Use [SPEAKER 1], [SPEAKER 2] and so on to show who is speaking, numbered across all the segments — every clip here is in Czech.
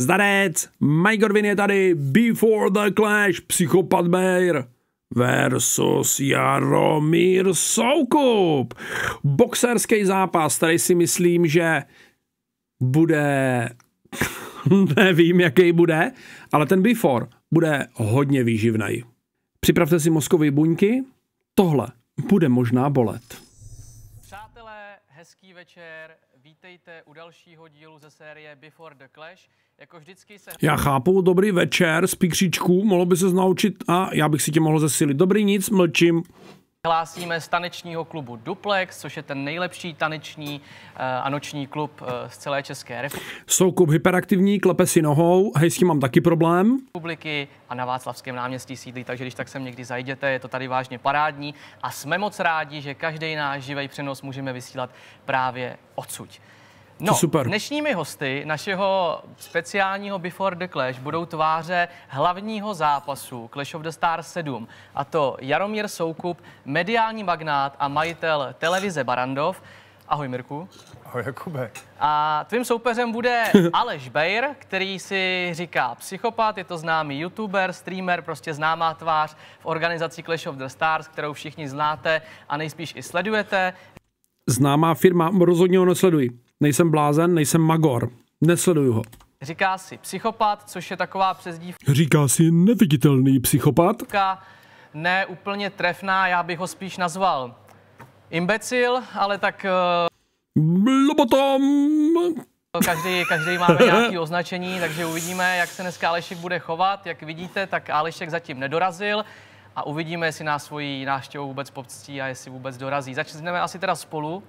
[SPEAKER 1] Zdarec, Mike Gorvin je tady, Before the Clash, Psychopat Bear versus Jaromír Soukup. Boxerský zápas, tady si myslím, že bude, nevím, jaký bude, ale ten Before bude hodně výživný. Připravte si mozkové buňky, tohle bude možná bolet.
[SPEAKER 2] Přátelé, hezký večer, vítejte u dalšího dílu ze série Before the Clash. Jako vždycky se...
[SPEAKER 1] Já chápu, dobrý večer, spíkříčku, mohlo by se naučit a já bych si tě mohl zesilit. Dobrý nic, mlčím.
[SPEAKER 2] Hlásíme z tanečního klubu Duplex, což je ten nejlepší taneční uh, a noční klub uh, z celé České
[SPEAKER 1] Soukup hyperaktivní, klepe si nohou, hej, s tím mám taky problém.
[SPEAKER 2] republiky a na Václavském náměstí sídlí, takže když tak sem někdy zajděte, je to tady vážně parádní a jsme moc rádi, že každý náš živý přenos můžeme vysílat právě odsuť. No,
[SPEAKER 1] super.
[SPEAKER 2] dnešními hosty našeho speciálního Before the Clash budou tváře hlavního zápasu Clash of the Stars 7, a to Jaromír Soukup, mediální magnát a majitel televize Barandov. Ahoj Mirku.
[SPEAKER 3] Ahoj Jakube.
[SPEAKER 2] A tvým soupeřem bude Aleš Bejr, který si říká psychopat, je to známý youtuber, streamer, prostě známá tvář v organizaci Clash of the Stars, kterou všichni znáte a nejspíš i sledujete.
[SPEAKER 1] Známá firma, rozhodně ho nesleduji. Nejsem blázen, nejsem magor. Nesleduju ho.
[SPEAKER 2] Říká si psychopat, což je taková přezdívka
[SPEAKER 1] Říká si neviditelný psychopat.
[SPEAKER 2] ne úplně trefná, já bych ho spíš nazval imbecil, ale tak
[SPEAKER 1] Lobotom!
[SPEAKER 2] eh, každý, každý máme nějaké označení, takže uvidíme, jak se dneska Alešek bude chovat. Jak vidíte, tak Alešek zatím nedorazil a uvidíme, jestli nás svojí návštěvou vůbec poctí a jestli vůbec dorazí. Začneme asi teda spolu,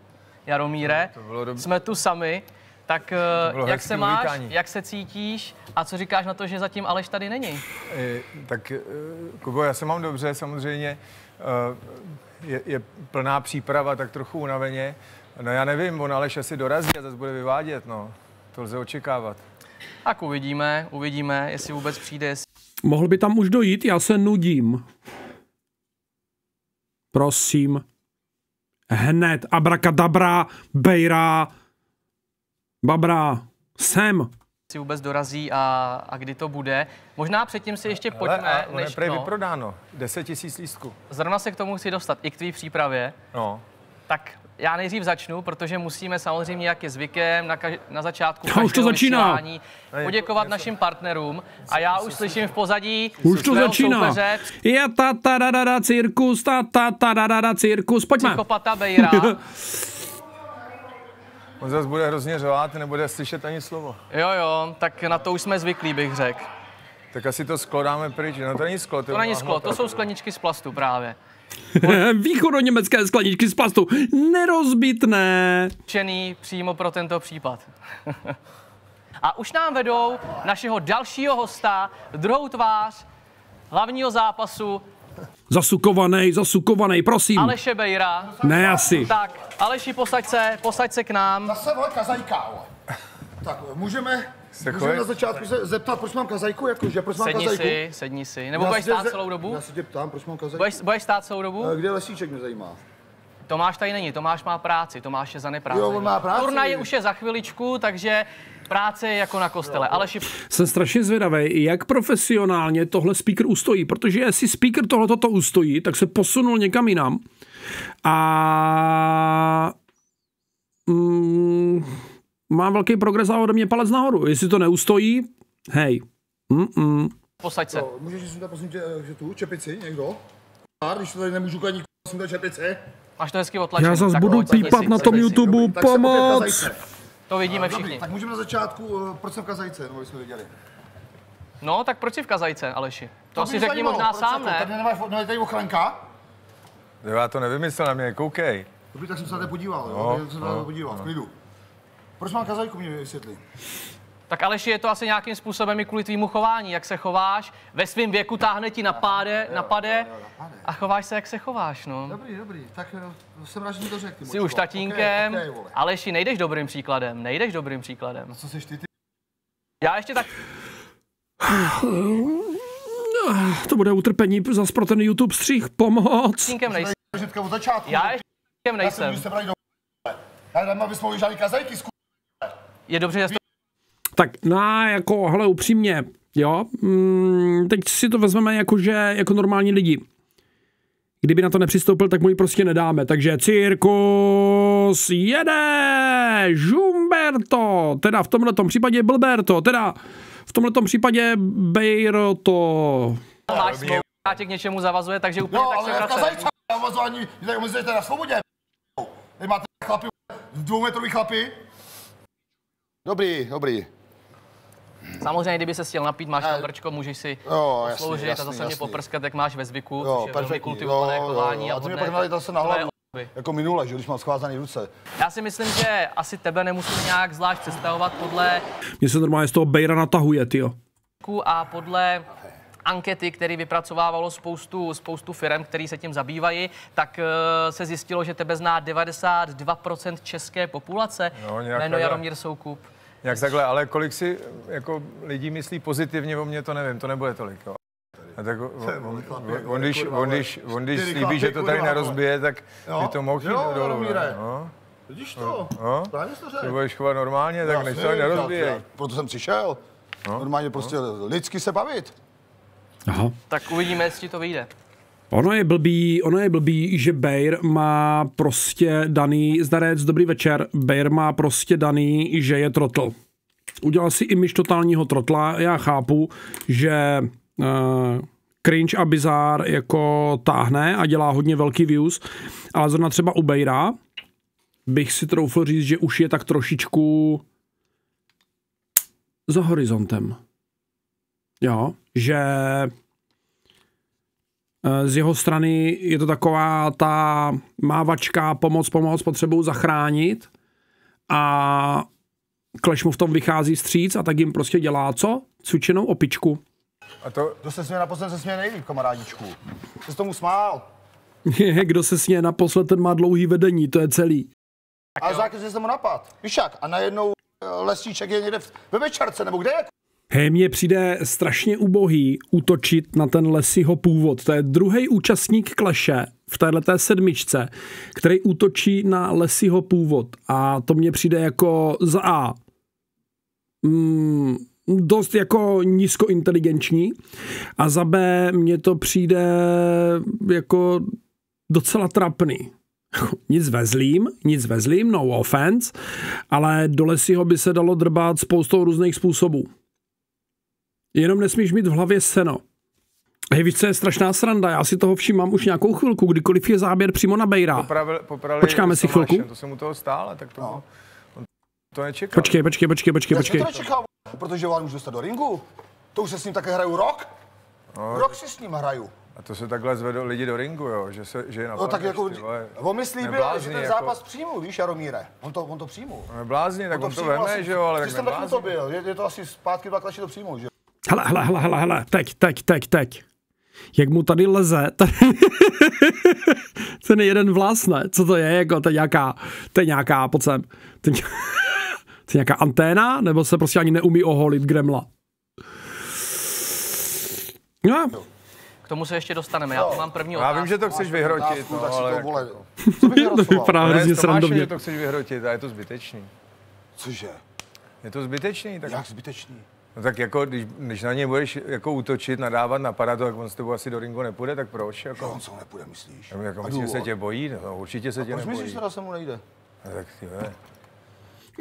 [SPEAKER 2] Jaromíre.
[SPEAKER 3] To bylo dobrý.
[SPEAKER 2] Jsme tu sami. Tak eh, jak se máš,
[SPEAKER 3] uvítání.
[SPEAKER 2] jak se cítíš a co říkáš na to, že zatím Aleš tady není?
[SPEAKER 3] E, tak, e, Kubo, já se mám dobře, samozřejmě. Je, je plná příprava, tak trochu unaveně. No já nevím, on Aleš asi dorazí a zase bude vyvádět, no. To lze očekávat.
[SPEAKER 2] Tak uvidíme, uvidíme, jestli vůbec přijde, jestli
[SPEAKER 1] Mohl by tam už dojít, já se nudím. Prosím. Hned, abrakadabra, bejra, babra, sem.
[SPEAKER 2] si vůbec dorazí a, a kdy to bude. Možná předtím si ještě
[SPEAKER 3] Ale
[SPEAKER 2] pojďme,
[SPEAKER 3] a on je
[SPEAKER 2] než, no,
[SPEAKER 3] vyprodáno. 10 tisíc lístků.
[SPEAKER 2] zrovna se k tomu chci dostat, i k tvý přípravě.
[SPEAKER 3] No.
[SPEAKER 2] Tak já nejdřív začnu, protože musíme samozřejmě, jak je zvykem, na, kaž- na začátku
[SPEAKER 1] A už to
[SPEAKER 2] každého
[SPEAKER 1] začíná.
[SPEAKER 2] vysílání poděkovat našim partnerům. A já už slyším v pozadí
[SPEAKER 1] Už to začíná.
[SPEAKER 2] soupeře,
[SPEAKER 1] Je ta ta da da da cirkus, ta ta ta da da da cirkus, pojďme.
[SPEAKER 2] psychopata Bejra.
[SPEAKER 3] On zase bude hrozně řvát, nebude slyšet ani slovo.
[SPEAKER 2] Jo, jo, tak na to už jsme zvyklí, bych řekl.
[SPEAKER 3] Tak asi to sklo dáme pryč. No to není sklo.
[SPEAKER 2] To není sklo, to jsou skleničky z plastu právě.
[SPEAKER 1] Východoněmecké skleničky z plastu. Nerozbitné.
[SPEAKER 2] určený přímo pro tento případ. A už nám vedou našeho dalšího hosta, druhou tvář hlavního zápasu
[SPEAKER 1] Zasukovaný, zasukovaný, prosím.
[SPEAKER 2] Aleše Bejra.
[SPEAKER 1] Ne asi.
[SPEAKER 2] Tak, Aleši, posaď se, posaď se k nám.
[SPEAKER 4] Zase kazajka, vole. Tak můžeme,
[SPEAKER 3] Se
[SPEAKER 4] můžeme na začátku se zeptat, proč mám kazajku, jakože proč mám
[SPEAKER 2] Sedni
[SPEAKER 4] kazajku?
[SPEAKER 2] si, sedni si. Nebo
[SPEAKER 4] Já
[SPEAKER 2] budeš stát
[SPEAKER 4] ze-
[SPEAKER 2] celou dobu?
[SPEAKER 4] Já se tě ptám, proč mám kazajku.
[SPEAKER 2] Budeš, budeš stát celou dobu?
[SPEAKER 4] Eh, Kde lesíček, mě zajímá.
[SPEAKER 2] Tomáš tady není, Tomáš má práci, Tomáš je zaneprázdněný.
[SPEAKER 4] Jo, on má práci.
[SPEAKER 2] Turnaj už je za chviličku, takže práce je jako na kostele. Aleši,
[SPEAKER 1] Jsem strašně zvědavý, jak profesionálně tohle speaker ustojí, protože jestli speaker tohle toto ustojí, tak se posunul někam jinam. A mm, mám velký progres a ode mě palec nahoru. Jestli to neustojí, hej. Mm-mm.
[SPEAKER 2] posaď se.
[SPEAKER 4] Jo, Můžeš si sundat, prosím tě, eh, že tu čepici někdo? A když to tady nemůžu ani sundat čepici.
[SPEAKER 2] Máš to hezky otlačený.
[SPEAKER 1] Já zase
[SPEAKER 2] tak
[SPEAKER 1] budu pípat
[SPEAKER 2] si,
[SPEAKER 1] na tom. YouTube,
[SPEAKER 4] Tak
[SPEAKER 1] pomoc.
[SPEAKER 2] To vidíme
[SPEAKER 4] Dobrý,
[SPEAKER 2] všichni.
[SPEAKER 4] tak můžeme na začátku, eh, proč jsem v kazajce, no, aby jsme viděli.
[SPEAKER 2] No, tak proč jsi v kazajce, Aleši? To,
[SPEAKER 4] by
[SPEAKER 2] si řekni možná
[SPEAKER 4] proč
[SPEAKER 2] sám,
[SPEAKER 4] jako, Tady
[SPEAKER 2] ne?
[SPEAKER 4] nemáš, no, je tady ochranka?
[SPEAKER 3] Jo, Já to nevymyslel na mě, koukej.
[SPEAKER 4] Dobrý, tak jsem se na to podíval,
[SPEAKER 3] No,
[SPEAKER 4] jo, jsem se na to
[SPEAKER 3] no,
[SPEAKER 4] podíval, v klidu. Proč mám kazajku, mě vysvětli.
[SPEAKER 2] Tak Aleši, je to asi nějakým způsobem i kvůli tvýmu chování, jak se chováš. Ve svém věku táhne ti napade, napade a chováš se, jak se chováš, no.
[SPEAKER 4] Dobrý, dobrý, tak eh, jsem rád, že mi to řekl. ty
[SPEAKER 2] Jsi už tatínkem,
[SPEAKER 4] okej, vole.
[SPEAKER 2] Aleši, nejdeš dobrým příkladem, nejdeš dobrým příkladem.
[SPEAKER 4] Co seš ty, ty?
[SPEAKER 2] Já ještě tak,
[SPEAKER 1] To bude utrpení zas pro ten YouTube střih. Pomoc.
[SPEAKER 2] tatínkem nejsem.
[SPEAKER 4] Hnedka od začátku.
[SPEAKER 2] Já ještě tatínkem
[SPEAKER 4] Já jsem
[SPEAKER 2] nejsem.
[SPEAKER 4] se brali do Já aby jsme žádný kazajky, sku...
[SPEAKER 2] Je dobře, že jsi to
[SPEAKER 1] tak na jako, hele, upřímně, jo, mm, teď si to vezmeme jako, že jako normální lidi. Kdyby na to nepřistoupil, tak mu ji prostě nedáme. Takže cirkus jede! Žumberto! Teda v tomhle případě Blberto, teda v tomhle případě Bejroto.
[SPEAKER 2] Která tě k něčemu zavazuje, takže úplně
[SPEAKER 4] Jo,
[SPEAKER 2] tak
[SPEAKER 4] ale
[SPEAKER 2] se
[SPEAKER 4] jaká
[SPEAKER 2] vracej.
[SPEAKER 4] zajíca, omezování, že omezujete na svobodě. Tady máte chlapy, dvoumetrový chlapy. Dobrý, dobrý.
[SPEAKER 2] Samozřejmě, kdyby se chtěl napít, máš tam brčko, můžeš si
[SPEAKER 4] Jo, jasný,
[SPEAKER 2] sloužit a
[SPEAKER 4] jasný,
[SPEAKER 2] zase mě
[SPEAKER 4] jasný.
[SPEAKER 2] poprskat, jak máš ve zvyku,
[SPEAKER 4] Jo,
[SPEAKER 2] což je velmi
[SPEAKER 4] perfektní.
[SPEAKER 2] kultivované
[SPEAKER 4] Jo, jo,
[SPEAKER 2] chování.
[SPEAKER 4] jo. A ty mě pak zase na hlavu. Jako minule, že když mám schvázaný ruce.
[SPEAKER 2] Já si myslím, že asi tebe nemusím nějak zvlášť představovat podle
[SPEAKER 1] Mně se normálně z toho Bejra natahuje, tyjo.
[SPEAKER 2] a podle ankety, který vypracovávalo spoustu, spoustu firm, který se tím zabývají, tak eh, se zjistilo, že tebe zná 92% české populace.
[SPEAKER 3] No, nějak
[SPEAKER 2] Jméno. Jaromír Soukup.
[SPEAKER 3] Jak takhle, ale kolik si jako lidí myslí pozitivně o mě, to nevím, to nebude tolik. Jo. A tak on, on, on, on, když, on, když, on když slíbí, že to tady nerozbije, tak by to mohl jít dolů. No,
[SPEAKER 4] Vidíš to?
[SPEAKER 3] no.
[SPEAKER 4] Správně jsi to řekl.
[SPEAKER 3] budeš chovat normálně, tak než to nerozbije.
[SPEAKER 4] Proto jsem přišel. Normálně prostě lidsky se bavit.
[SPEAKER 1] Aha.
[SPEAKER 2] Tak uvidíme, jestli to vyjde.
[SPEAKER 1] Ono je blbý, ono je blbý, že Bayer má prostě daný, zdarec, dobrý večer, Bayer má prostě daný, že je trotl. Udělal si imič totálního trotla, já chápu, že uh, cringe a bizár jako táhne a dělá hodně velký views, ale zrovna třeba u Bejra bych si troufl říct, že už je tak trošičku za horizontem. Jo, že Eh, z jeho strany je to taková ta mávačka, pomoc, pomoc, potřebují zachránit a Clash mu v tom vychází stříc a tak jim prostě dělá co? Cvičenou opičku.
[SPEAKER 3] A to,
[SPEAKER 4] Kdo se směje naposled, se směje nejlíp, kamarádičku. Jsi tomu smál.
[SPEAKER 1] Kdo se sně naposled, ten má dlouhý vedení, to je celý.
[SPEAKER 4] A zákaz jsem mu napad. Víš jak? A najednou eh, lesíček je někde ve večerce, nebo kde je?
[SPEAKER 1] Hej, mně přijde strašně ubohý útočit na ten Lesiho původ. To je druhý účastník Kleše v této sedmičce, který útočí na Lesiho původ. A to mně přijde jako za A. Mm, dost jako nízkointeligenční. A za B mně to přijde jako docela trapný. Nic ve zlým, nic ve zlým, no offense, ale do Lesiho by se dalo drbat spoustou různých způsobů. Jenom nesmíš mít v hlavě seno. Hej, víš, co je strašná sranda, já si toho všímám už nějakou chvilku, kdykoliv je záběr přímo na Bejra.
[SPEAKER 3] popravili, poprali
[SPEAKER 1] Počkáme si chvilku.
[SPEAKER 3] To jsem u toho stál, a tak to,
[SPEAKER 4] No.
[SPEAKER 3] on to nečekal.
[SPEAKER 1] Počkej, počkej, počkej, počkej,
[SPEAKER 4] Já jsem
[SPEAKER 1] počkej.
[SPEAKER 4] to nečekal, protože vám můžu dostat do ringu. To už se s ním také hraju rok. Rok si s ním hraju.
[SPEAKER 3] A to se takhle zvedou lidi do ringu, jo, že, se, že je
[SPEAKER 4] No
[SPEAKER 3] napadneš,
[SPEAKER 4] tak jako,
[SPEAKER 3] ty vole.
[SPEAKER 4] on mi slíbil, že ten
[SPEAKER 3] jako-
[SPEAKER 4] zápas přijmu, víš, Jaromíre. On to, on to přijmu.
[SPEAKER 3] Neblázni, tak on to
[SPEAKER 4] přijmu
[SPEAKER 3] veme,
[SPEAKER 4] asi-
[SPEAKER 3] že jo, ale tak
[SPEAKER 4] jsem tak to byl, je, je to asi zpátky dva klaši to přijmou, že jo?
[SPEAKER 1] Hele, hele, hele, hele, hele, teď, teď, teď, teď. Jak mu tady leze, tady... ten jeden vlas, ne? Co to je, jako to je nějaká, to je nějaká, pojď sem. To je, to je nějaká anténa, nebo se prostě ani neumí oholit gremla? No,
[SPEAKER 2] K tomu se ještě dostaneme. Já tu mám první
[SPEAKER 3] Já
[SPEAKER 2] otázku.
[SPEAKER 3] vím, že to chceš vyhrotit,
[SPEAKER 4] Otázku,
[SPEAKER 3] no,
[SPEAKER 4] tak
[SPEAKER 3] ale...
[SPEAKER 4] to
[SPEAKER 3] jako-
[SPEAKER 4] vole. Co bych
[SPEAKER 1] to vypadá hrozně srandovně.
[SPEAKER 3] že to chceš vyhrotit a je to zbytečný.
[SPEAKER 4] Cože?
[SPEAKER 3] Je to zbytečný, tak...
[SPEAKER 4] Jak zbytečný?
[SPEAKER 3] No tak jako, když, když na něj budeš jako útočit, nadávat, napadat, tak on s tebou asi do ringu nepůjde, tak proč?
[SPEAKER 4] Jo,
[SPEAKER 3] Jako,
[SPEAKER 4] on se nepůjde, myslíš?
[SPEAKER 3] jako
[SPEAKER 4] A
[SPEAKER 3] myslíš, že se tě bojí? No, určitě se tě
[SPEAKER 4] Proč myslíš,
[SPEAKER 3] nebojí.
[SPEAKER 4] že teda se mu nejde?
[SPEAKER 3] No, tak ty ne.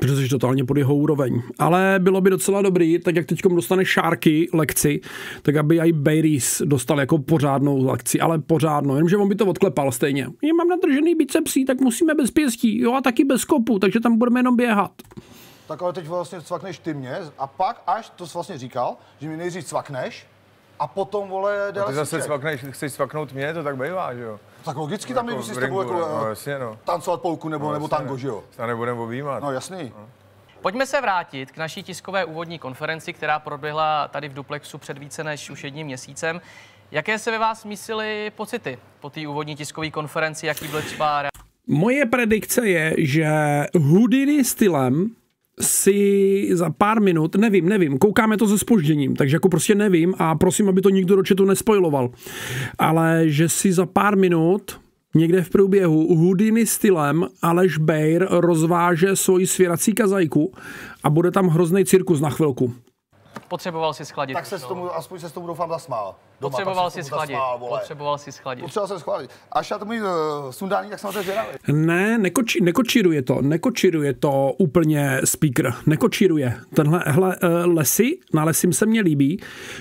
[SPEAKER 1] protože jsi totálně pod jeho úroveň. Ale bylo by docela dobrý, tak jak teď dostane Šárky lekci, tak aby i Baileys dostal jako pořádnou lekci, ale pořádnou, jenomže on by to odklepal stejně. Já mám nadržený bicepsí, tak musíme bez pěstí, jo a taky bez kopu, takže tam budeme jenom běhat.
[SPEAKER 4] Tak ale teď vlastně cvakneš ty mě a pak až, to jsi vlastně říkal, že mi nejdřív cvakneš a potom, vole, jde
[SPEAKER 3] A ty zase cvakneš, chceš cvaknout mě, to tak bývá, že jo?
[SPEAKER 4] Tak logicky tam nejdu si
[SPEAKER 3] v
[SPEAKER 4] s tebou jako
[SPEAKER 3] no, jasně, no.
[SPEAKER 4] tancovat polku nebo,
[SPEAKER 3] No,
[SPEAKER 4] nebo
[SPEAKER 3] jasně,
[SPEAKER 4] tango, že jo?
[SPEAKER 3] Se nebudeme objímat.
[SPEAKER 4] No jasný.
[SPEAKER 2] Pojďme se vrátit k naší tiskové úvodní konferenci, která proběhla tady v Duplexu před více než už jedním měsícem. Jaké se ve vás mísily pocity po té úvodní tiskové konferenci? Jaký byl třeba
[SPEAKER 1] Moje predikce je, že Houdini stylem si za pár minut, nevím, nevím, koukáme to se spožděním, takže jako prostě nevím a prosím, aby to nikdo do chatu nespojloval, ale že si za pár minut někde v průběhu Houdini stylem Aleš Bejr rozváže svoji svěrací kazajku a bude tam hrozný cirkus na chvilku.
[SPEAKER 2] Potřeboval si schladit.
[SPEAKER 4] Tak se s tomu, aspoň se s tomu doufám zasmál. Doma,
[SPEAKER 2] Potřeboval si schladit.
[SPEAKER 4] zasmál.
[SPEAKER 2] Potřeboval si schladit.
[SPEAKER 4] Potřeboval jsem schladit. Až já to můj uh, sundání, tak jsem na to zvědavý.
[SPEAKER 1] Ne, nekoči, nekočíruje to, nekočíruje to úplně speaker, nekočíruje. Tenhle hele, eh, lesy, na lesím se mně líbí,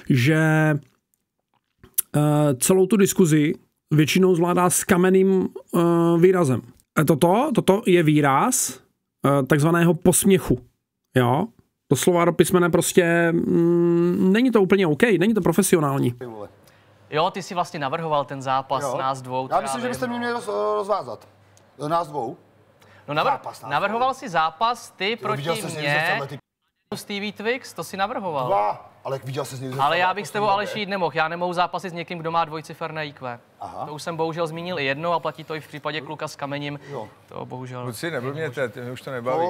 [SPEAKER 1] že eh, celou tu diskuzi většinou zvládá s kamenným eh, výrazem. A Toto, toto je výraz eh, takzvaného posměchu. Jo? Doslova do písmene prostě mm, není to úplně OK, není to profesionální.
[SPEAKER 2] Jo, ty si vlastně navrhoval ten zápas
[SPEAKER 4] Jo.
[SPEAKER 2] nás dvou. to
[SPEAKER 4] Já myslím, že byste mě
[SPEAKER 2] no.
[SPEAKER 4] měli roz, rozvázat. Nás dvou.
[SPEAKER 2] No, navr-
[SPEAKER 4] zápas nás
[SPEAKER 2] navrhoval si zápas ty
[SPEAKER 4] Jo,
[SPEAKER 2] proti mně, Stevie Twix, to si navrhoval.
[SPEAKER 4] dva. Ale viděl jsi někdy
[SPEAKER 2] Ale já bych s tebou Aleši jít nemohl. Já nemohu zápasit s někým, kdo má dvojciferné IQ.
[SPEAKER 4] Aha.
[SPEAKER 2] To už jsem bohužel zmínil i jednou a platí to i v případě kluka s kamením.
[SPEAKER 4] Jo.
[SPEAKER 2] To bohužel.
[SPEAKER 3] Kluci, neblbněte, ty mě už to nebaví.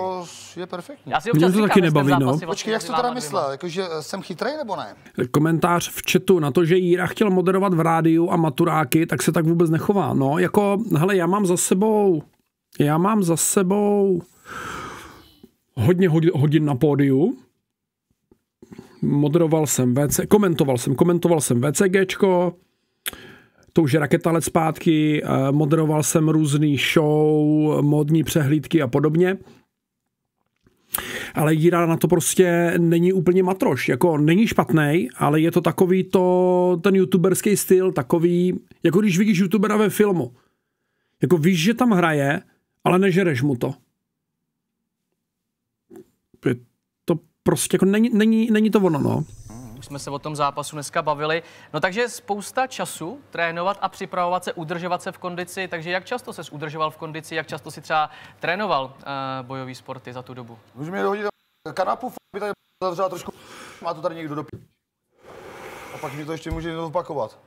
[SPEAKER 4] To je perfektní.
[SPEAKER 2] Já si občas
[SPEAKER 1] to
[SPEAKER 2] říkám,
[SPEAKER 1] taky nebaví, no.
[SPEAKER 2] je vlastně
[SPEAKER 4] Počkej, jak jsi to teda myslel? Jakože eh, jsem chytrej nebo ne?
[SPEAKER 1] komentář v chatu na to, že Jíra chtěl moderovat v rádiu a maturáky, tak se tak vůbec nechová. No, jako, hele, já mám za sebou, já mám za sebou hodně hodi- hodin na pódiu. Moderoval jsem VC, komentoval jsem, komentoval jsem VCGčko, to už je raketa let zpátky, eh, moderoval jsem různý show, modní přehlídky a podobně ale Jíra na to prostě není úplně matroš. Jako není špatný, ale je to takový to, ten youtuberský styl, takový, jako když vidíš youtubera ve filmu. Jako víš, že tam hraje, ale nežereš mu to. Je to prostě jako není, není, není to ono, no.
[SPEAKER 2] Už jsme se o tom zápasu dneska bavili. No takže spousta času trénovat a připravovat se, udržovat se v kondici. Takže jak často ses udržoval v kondici, jak často si třeba trénoval uh, bojové sporty za tu dobu?
[SPEAKER 4] Můžu mi dohodit kanapu, f- by tady zavřela trošku, má to tady někdo do A pak mi to ještě může někdo opakovat.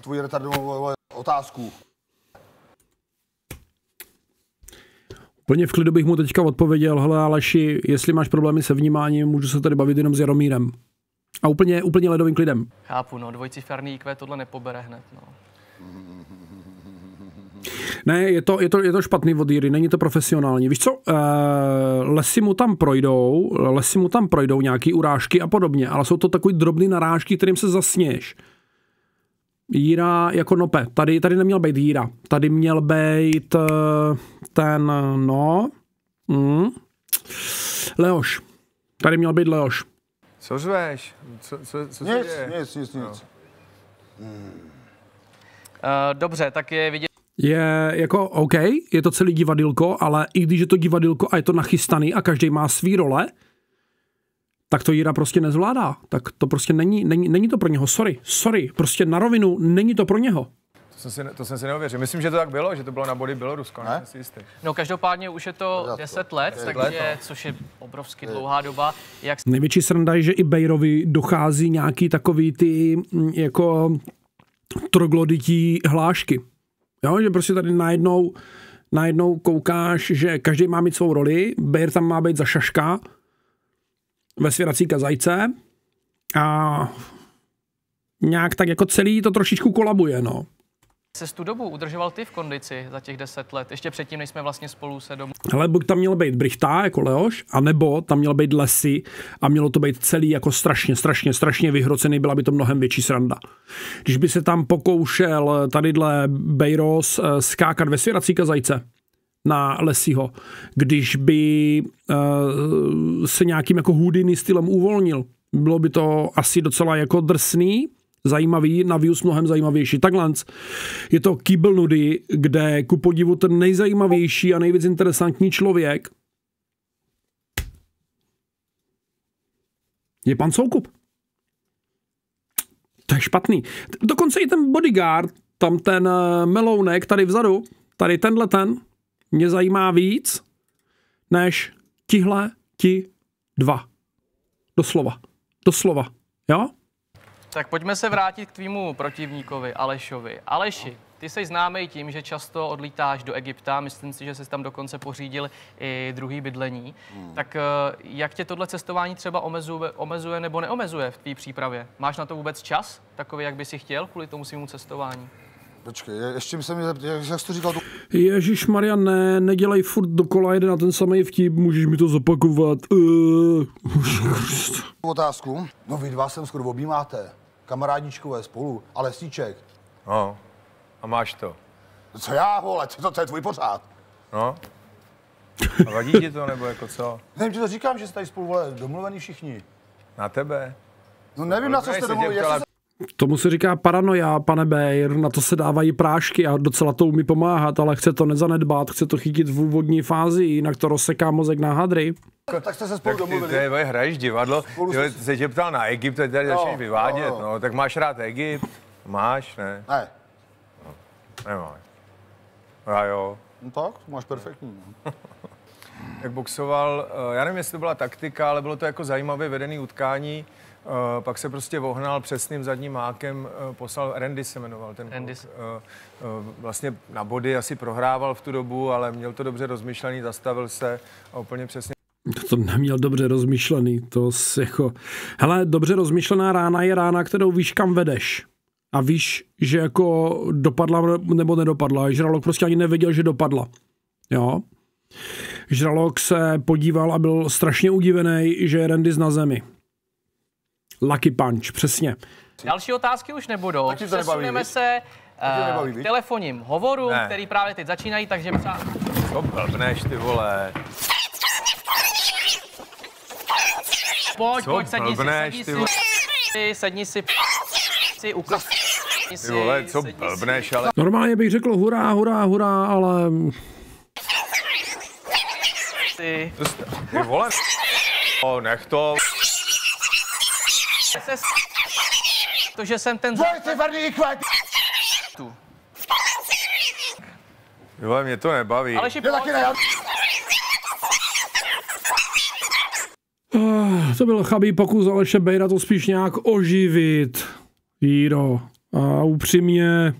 [SPEAKER 4] Tvoji retardovanou vole, otázku.
[SPEAKER 1] Úplně v klidu bych mu teďka odpověděl, hele Aleši, jestli máš problémy se vnímáním, můžu se tady bavit jenom s Jaromírem. A úplně, úplně ledovým klidem.
[SPEAKER 2] Chápu, no, dvojciferný IQ tohle nepobere hned, no.
[SPEAKER 1] Ne, je to, je to, je to špatný od Jiry, není to profesionální. Víš co, uh, lesy mu tam projdou, lesy mu tam projdou nějaký urážky a podobně, ale jsou to takový drobný narážky, kterým se zasněš. Jíra jako nope. Tady, tady neměl být Jíra. Tady měl být uh, ten, no, mm, Leoš. Tady měl být Leoš.
[SPEAKER 3] Co řveš? Co, co, co
[SPEAKER 4] Nic,
[SPEAKER 3] děje?
[SPEAKER 4] nic, nic, nic.
[SPEAKER 2] Uh, dobře, tak je vidět,
[SPEAKER 1] Je jako OK, je to celý divadilko, ale i když je to divadilko a je to nachystaný a každý má svý role, tak to Jira prostě nezvládá. Tak to prostě není, není, není to pro něho. Sorry, sorry, prostě na rovinu není to pro něho.
[SPEAKER 3] To jsem, si, to jsem si neuvěřil. Myslím, že to tak bylo, že to bylo na body Bělorusko,
[SPEAKER 4] Ne?
[SPEAKER 3] si jistý.
[SPEAKER 2] no každopádně už je to
[SPEAKER 4] Pořádku.
[SPEAKER 2] 10 let,
[SPEAKER 3] Deset
[SPEAKER 2] takže,
[SPEAKER 3] let, no.
[SPEAKER 2] což je obrovsky dlouhá doba. Jak
[SPEAKER 1] Největší sranda je, že i Bejrovi dochází nějaký takový ty mm, jako troglodití hlášky. Jo, že prostě tady najednou, najednou koukáš, že každý má mít svou roli, Bejr tam má být za šaška ve svěrací kazajce a nějak tak jako celý to trošičku kolabuje, no.
[SPEAKER 2] se tu dobu udržoval ty v kondici za těch 10 let, ještě předtím, než jsme vlastně spolu se domů
[SPEAKER 1] Hele, buď tam měl být Brichta jako Leoš, anebo tam měl být Lesy a mělo to být celý jako strašně, strašně, strašně vyhrocený, byla by to mnohem větší sranda. Když by se tam pokoušel tadyhle Bejros eh, skákat ve svěrací kazajce na Lesího, když by uh, se nějakým jako Houdini stylem uvolnil, bylo by to asi docela jako drsný, zajímavý, na views mnohem zajímavější. Takhle je to kýbl nudy, kde ku podivu ten nejzajímavější a nejvíc interesantní člověk je pan Soukup. To je špatný. Dokonce i ten bodyguard, tam ten eh, melounek tady vzadu, tady tenhle ten, mě zajímá víc, než tihle ti dva. Doslova. Doslova. Jo?
[SPEAKER 2] Tak pojďme se vrátit k tvýmu protivníkovi Alešovi. Aleši, ty jsi známý tím, že často odlítáš do Egypta, myslím si, že jsi tam dokonce pořídil i druhý bydlení. Hmm. Tak eh, jak tě tohle cestování třeba omezuje, omezuje nebo neomezuje v tvý přípravě? Máš na to vůbec čas, takový, jak by si chtěl, kvůli tomu svému cestování?
[SPEAKER 4] Počkej, je- ještě mi se mi, jak, jak jsi to říkal, tu
[SPEAKER 1] Ježíš Maria, ne, nedělej furt dokola jeden na ten samý vtip, můžeš mi to zopakovat. Uh,
[SPEAKER 4] otázku. No vy dva sem skoro objímáte. Kamarádničkové spolu. A lesíček.
[SPEAKER 3] No. A máš to.
[SPEAKER 4] Co já, vole, to, to je tvůj pořád.
[SPEAKER 3] No. A vadí ti to, nebo jako co?
[SPEAKER 4] Nevím, ti to říkám, že jste tady spolu, vole, domluvení všichni.
[SPEAKER 3] Na tebe?
[SPEAKER 4] No nevím, na co jste domluvili.
[SPEAKER 1] Tomu se říká paranoja, pane Bejr, na to se dávají prášky a docela to umí pomáhat, ale chce to nezanedbat, chce to chytit v úvodní fázi, jinak to rozseká mozek na hadry.
[SPEAKER 4] tak jste se spolu
[SPEAKER 3] Tak ty,
[SPEAKER 4] domluvili.
[SPEAKER 3] ty vole, hraješ divadlo, ty se tě ptal na Egypt, teď tady
[SPEAKER 4] Jo,
[SPEAKER 3] začneš vyvádět,
[SPEAKER 4] jo, jo.
[SPEAKER 3] no, tak máš rád Egypt? Máš, ne?
[SPEAKER 4] Ne.
[SPEAKER 3] Nemáš. A jo.
[SPEAKER 4] No tak, máš perfektní. No.
[SPEAKER 3] Jak boxoval, eh, já nevím, jestli to byla taktika, ale bylo to jako zajímavě vedený utkání. Eh, Pak se prostě vohnal přesným zadním mákem, eh, poslal, Randy se jmenoval ten
[SPEAKER 2] Randy.
[SPEAKER 3] kluk. Eh, Vlastně na body asi prohrával v tu dobu, ale měl to dobře rozmyšlený, zastavil se a úplně přesně
[SPEAKER 1] To neměl dobře rozmyšlený, to s jako... Hele, dobře rozmyšlená rána je rána, kterou víš, kam vedeš. A víš, že jako dopadla nebo nedopadla. Žralok prostě ani nevěděl, že dopadla. Jo? Žralok se podíval a byl strašně udivený, že je Randys na zemi. Lucky punch, přesně.
[SPEAKER 2] Další otázky už nebudou.
[SPEAKER 4] To
[SPEAKER 2] Přesuneme se
[SPEAKER 4] to
[SPEAKER 2] eh,
[SPEAKER 4] nebaví,
[SPEAKER 2] k telefonním hovorům,
[SPEAKER 3] Ne.
[SPEAKER 2] který právě teď začínají, takže přá...
[SPEAKER 3] to blbneš, ty vole.
[SPEAKER 2] Pojď,
[SPEAKER 3] Co
[SPEAKER 2] pojď, sedni si,
[SPEAKER 3] blbneš,
[SPEAKER 2] sedni
[SPEAKER 3] ty
[SPEAKER 2] si,
[SPEAKER 3] vole?
[SPEAKER 2] si, sedni si, si, si,
[SPEAKER 3] Ty vole, co
[SPEAKER 2] sedni
[SPEAKER 3] blbneš,
[SPEAKER 2] si.
[SPEAKER 3] ale
[SPEAKER 1] Normálně bych řekl hurá, hurá, hurá, ale
[SPEAKER 2] si.
[SPEAKER 3] ty vole. O, nech to.
[SPEAKER 2] Se, to, že jsem ten tu.
[SPEAKER 3] Vole, mě to nebaví.
[SPEAKER 2] Ale
[SPEAKER 4] mě taky ne, já-
[SPEAKER 1] Ah, to byl chabý pokus Aleše Bejra to spíš nějak oživit. Jíro. A upřímně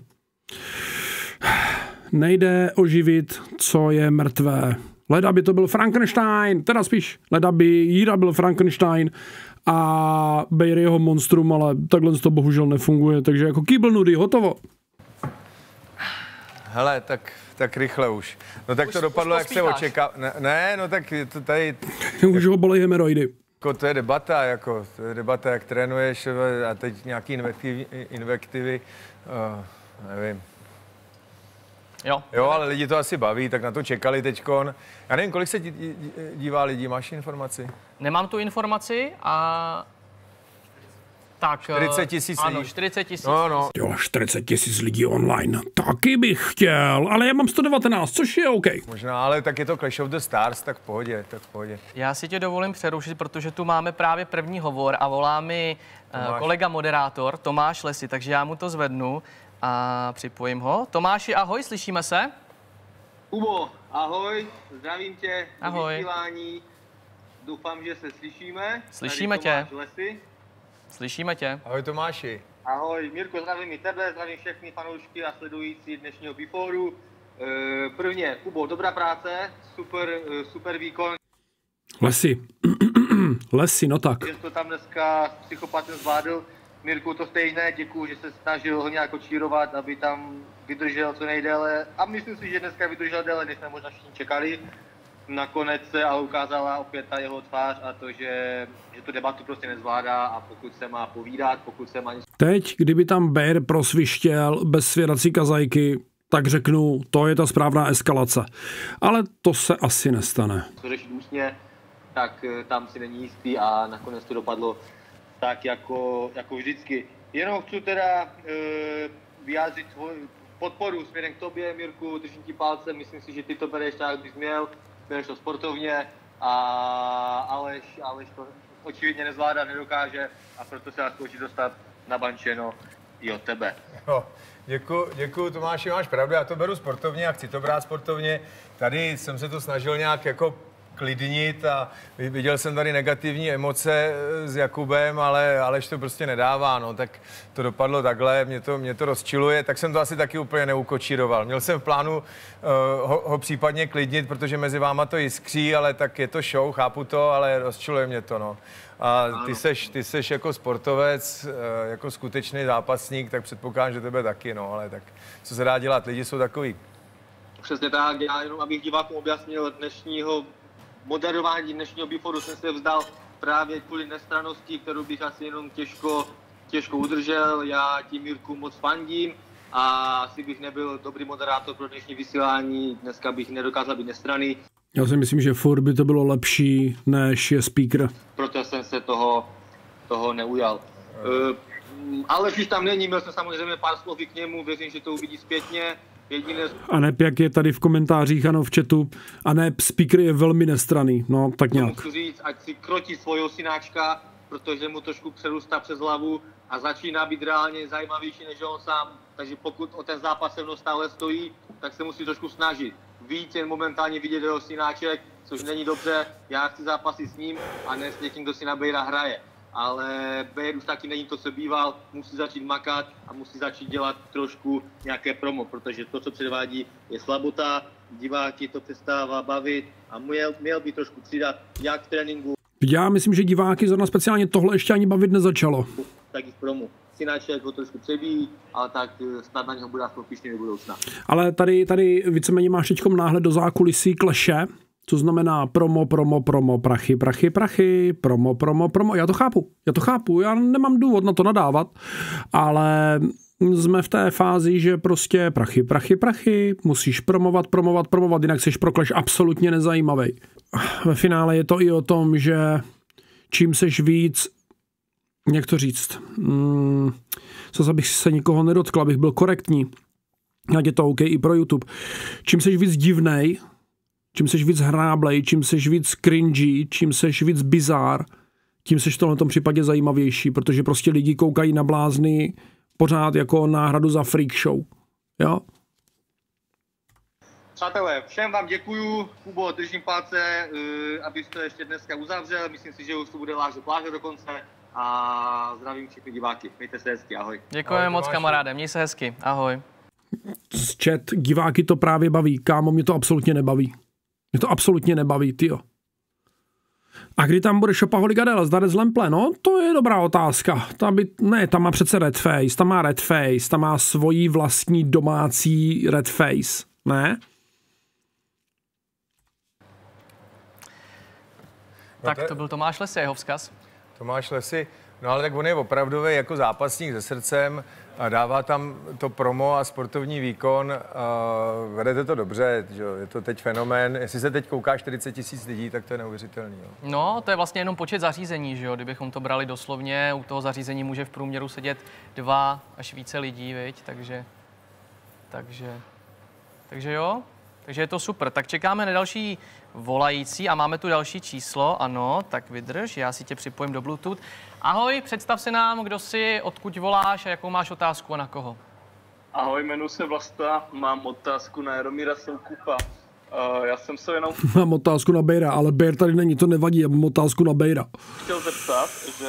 [SPEAKER 1] nejde oživit, co je mrtvé. Leda by to byl Frankenstein, teda spíš leda by Jíra byl Frankenstein a Bejr jeho monstrum, ale takhle to bohužel nefunguje, takže jako kýbl nudy, hotovo.
[SPEAKER 3] Hele, tak, tak rychle už. No tak
[SPEAKER 2] Už-
[SPEAKER 3] to dopadlo, jak se očekává. Ne, ne, no tak to tady,
[SPEAKER 1] Už ho bolej hemeroidy.
[SPEAKER 3] jako to je debata, jako, to je debata, jak trénuješ a teď nějaký invektivy, invektivy uh, nevím.
[SPEAKER 2] Jo.
[SPEAKER 3] Jo, ale lidi to asi baví, tak na to čekali teďkon. Já nevím, kolik se dí- dí- dívá lidí, máš informaci?
[SPEAKER 2] Nemám tu informaci a... Tak,
[SPEAKER 3] 40
[SPEAKER 2] eh,
[SPEAKER 3] tisíc
[SPEAKER 2] Ano,
[SPEAKER 3] lidí.
[SPEAKER 2] 40 tisíc.
[SPEAKER 3] No, no.
[SPEAKER 1] Jo, 40 tisíc lidí online. Taky bych chtěl, ale já mám 119, což je OK.
[SPEAKER 3] Možná, ale tak je to Clash of the Stars, tak v pohodě, tak v pohodě.
[SPEAKER 2] Já si tě dovolím přerušit, protože tu máme právě první hovor a volá mi eh,
[SPEAKER 3] Tomáš.
[SPEAKER 2] kolega moderátor Tomáš Lesy, takže já mu to zvednu a připojím ho. Tomáši, ahoj, slyšíme se?
[SPEAKER 5] Kubo, ahoj, zdravím tě.
[SPEAKER 2] Ahoj.
[SPEAKER 5] Vysílání. Doufám, že se slyšíme.
[SPEAKER 2] Slyšíme tě.
[SPEAKER 5] Lesy.
[SPEAKER 2] Slyšíme tě.
[SPEAKER 3] Ahoj Tomáši.
[SPEAKER 5] Ahoj, Mirko, zdravím i tebe, zdravím všechny fanoušky a sledující dnešního Beforeu. E, prvně, Kubo, dobrá práce, super, eh, super výkon,
[SPEAKER 1] Lesy. Lesy, no tak.
[SPEAKER 5] že jsi to tam dneska s psychopatem zvládl. Mirku, to stejné, děkuji, že se snažil ho nějak očírovat, aby tam vydržel co nejdéle. A myslím si, že dneska vydržel déle, než jsme možná všichni čekali. Nakonec se ale ukázala opět ta jeho tvář a to, že, že tu debatu prostě nezvládá a pokud se má povídat, pokud se má
[SPEAKER 1] Teď, kdyby tam Bear prosvištěl bez svěrací kazajky, tak řeknu, to je ta správná eskalace. Ale to se asi nestane.
[SPEAKER 5] řešit ústně, tak eh, tam si není jistý a nakonec to dopadlo tak jako, jako vždycky. Jenom chci teda e, vyjádřit svoji podporu směrem k tobě, Mirku, držím ti palce, myslím si, že ty to bereš tak, jak bys měl, bereš to sportovně a Aleš, Aleš to očividně nezvládá, nedokáže a proto se nás zkouší dostat na bančeno i od tebe.
[SPEAKER 3] Jo, děkuji, děkuji Tomáši, máš pravdu, já to beru sportovně a chci to brát sportovně. Tady jsem se to snažil nějak jako klidnit a viděl jsem tady negativní emoce eh, s Jakubem, ale Aleš to prostě nedává, no, tak to dopadlo takhle, mě to, mě to rozčiluje, tak jsem to asi taky úplně neukočíroval. Měl jsem v plánu uh, ho, ho případně klidnit, protože mezi váma to jiskří, ale tak je to show, chápu to, ale rozčiluje mě to, no. A ty seš, ty seš jako sportovec, uh, jako skutečný zápasník, tak předpokládám, že tebe taky, no, ale tak co se dá dělat, lidi jsou takový.
[SPEAKER 5] Přesně tak, já jenom abych divákům objasnil dnešního moderování dnešního biforu jsem se vzdal právě kvůli nestranosti, kterou bych asi jenom těžko, těžko udržel. Já tím Jirku moc fandím a asi bych nebyl dobrý moderátor pro dnešní vysílání. Dneska bych nedokázal být nestraný.
[SPEAKER 1] Já si myslím, že furt by to bylo lepší, než je speaker.
[SPEAKER 5] Proto jsem se toho, toho neujal. Uh, ale když tam není, měl jsem samozřejmě pár slov k němu, věřím, že to uvidí zpětně.
[SPEAKER 1] A ne, jak je tady v komentářích, ano, v chatu. A ne, speaker je velmi nestraný, no, tak nějak.
[SPEAKER 5] Musím říct, ať si krotí svojho synáčka, protože mu trošku přerůstá přes hlavu a začíná být reálně zajímavější než on sám. Takže pokud o ten zápas se mnou stále stojí, tak se musí trošku snažit. Víc jen momentálně vidět jeho synáček, což není dobře. Já chci zápasy s ním a ne s někým, kdo si na Bejra hraje ale Bayer už taky není to, co býval, musí začít makat a musí začít dělat trošku nějaké promo, protože to, co předvádí, je slabota, diváky to přestává bavit a měl, měl by trošku přidat jak v tréninku.
[SPEAKER 1] Já myslím, že diváky zrovna speciálně tohle ještě ani bavit nezačalo.
[SPEAKER 5] Tak i v promu. Synáček ho trošku přebíjí, ale tak eh, snad na něho bude aspoň do budoucna.
[SPEAKER 1] Ale tady, tady víceméně máš teď náhled do zákulisí kleše, co znamená promo, promo, promo, prachy, prachy, prachy, promo, promo, promo. Já to chápu, já to chápu, já nemám důvod na to nadávat, ale jsme v té fázi, že prostě prachy, prachy, prachy, musíš promovat, promovat, promovat, jinak jsi pro Clash absolutně nezajímavý. Ve finále je to i o tom, že čím seš víc, jak to říct, hmm, co abych se nikoho nedotkl, abych byl korektní, ať je to OK i pro YouTube. Čím seš víc divnej, čím seš víc hráblej, čím seš víc cringy, čím seš víc bizár, tím seš v tomhle případě zajímavější, protože prostě lidi koukají na blázny pořád jako náhradu za freak show. Jo?
[SPEAKER 5] Přátelé, všem vám děkuju. Kubo, držím palce, uh, abys to ještě dneska uzavřel. Myslím si, že už to bude láže pláže dokonce. A zdravím všechny diváky. Mějte se hezky, ahoj.
[SPEAKER 2] Děkujeme moc, kamaráde. Měj se hezky. Ahoj.
[SPEAKER 1] Z chat diváky to právě baví. Kámo, mě to absolutně nebaví. Mě to absolutně nebaví, tyjo. A kdy tam bude Shopaholic Adele, zda z Lemple? No, to je dobrá otázka. Ta by, ne, tam má přece Red Face, tam má Red Face, tam má svoji vlastní domácí Red Face, ne?
[SPEAKER 2] Tak to byl Tomáš Lesy, jeho vzkaz.
[SPEAKER 3] Tomáš Lesy, no ale tak on je opravdový jako zápasník se srdcem, dává tam to promo a sportovní výkon. Uh, vedete to dobře, že? je to teď fenomén. Jestli se teď kouká 40 tisíc lidí, tak to je neuvěřitelný. Jo.
[SPEAKER 2] No, to je vlastně jenom počet zařízení, že jo? Kdybychom to brali doslovně, u toho zařízení může v průměru sedět dva až více lidí, viď? Takže, takže, takže jo, takže je to super. Tak čekáme na další volající a máme tu další číslo, ano, tak vydrž, já si tě připojím do Bluetooth. Ahoj, představ se nám, kdo jsi, odkud voláš a jakou máš otázku a na koho.
[SPEAKER 6] Ahoj, jmenuji se Vlasta, mám otázku na Jaromíra Soukupa. Uh, já jsem se jenom...
[SPEAKER 1] Mám otázku na Bejra, ale Bejr tady není, to nevadí, já mám otázku na Bejra.
[SPEAKER 6] Chtěl zeptat, že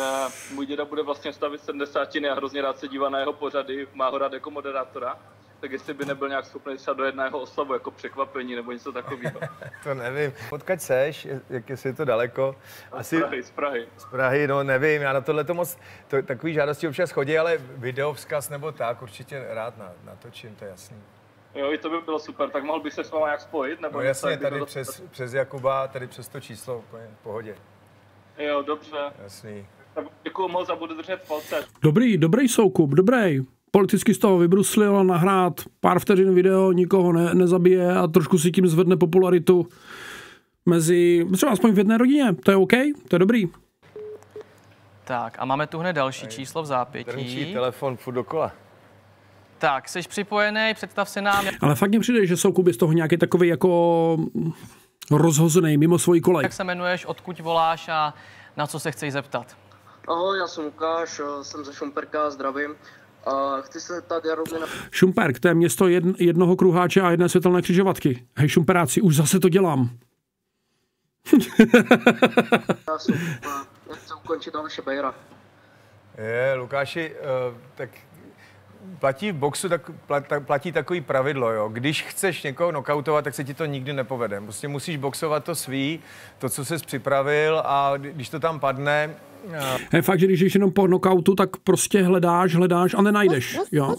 [SPEAKER 6] můj děda bude vlastně stavit 70 a hrozně rád se dívá na jeho pořady, má ho rád jako moderátora tak jestli by nebyl nějak schopný třeba dojet na jeho oslavu jako překvapení nebo něco takového.
[SPEAKER 3] to nevím. Odkud seš, jak jestli je to daleko?
[SPEAKER 6] Asi... Z Prahy, z Prahy.
[SPEAKER 3] Z Prahy, no nevím, já na tohle to moc, to, takový žádosti občas chodí, ale video vzkaz nebo tak určitě rád na, natočím, to je jasný.
[SPEAKER 6] Jo, i to by bylo super, tak mohl by se s váma jak spojit? Nebo
[SPEAKER 3] no jasně, tady přes, přes Jakuba, tady přes to číslo, úplně v pohodě.
[SPEAKER 6] Jo, dobře.
[SPEAKER 3] Jasný.
[SPEAKER 6] Tak děkuji moc a budu držet palce.
[SPEAKER 1] Dobrý, dobrý soukup, dobrý politicky z toho vybruslil, nahrát pár vteřin video, nikoho ne, nezabije a trošku si tím zvedne popularitu mezi, třeba aspoň v jedné rodině. To je OK, to je dobrý.
[SPEAKER 2] Tak a máme tu hned další číslo v zápětí.
[SPEAKER 3] Drnčí telefon furt dokola.
[SPEAKER 2] Tak, jsi připojený, představ se nám.
[SPEAKER 1] Ale fakt mi přijde, že jsou Kuby z toho nějaký takový jako rozhozený mimo svoji kolej.
[SPEAKER 2] Jak se jmenuješ, odkud voláš a na co se chceš zeptat?
[SPEAKER 7] Ahoj, já jsem Lukáš, jsem ze Šumperka, zdravím. A chci se zeptat Jaromíra...
[SPEAKER 1] Šumperk, to je město jedn, jednoho kruháče a jedné světelné křižovatky. Hej, šumperáci, už zase to dělám.
[SPEAKER 7] Já jsem, uh, ukončit Aleše Bejra.
[SPEAKER 3] Je, Lukáši, eh, tak platí v boxu, tak plat- tak platí takový pravidlo, jo. Když chceš někoho nokautovat, tak se ti to nikdy nepovede. Prostě musíš boxovat to svý, to, co jsi připravil a kdy- když to tam padne, eh,
[SPEAKER 1] Je fakt, že když jdeš jenom po knockoutu, tak prostě hledáš, hledáš a nenajdeš. Jo.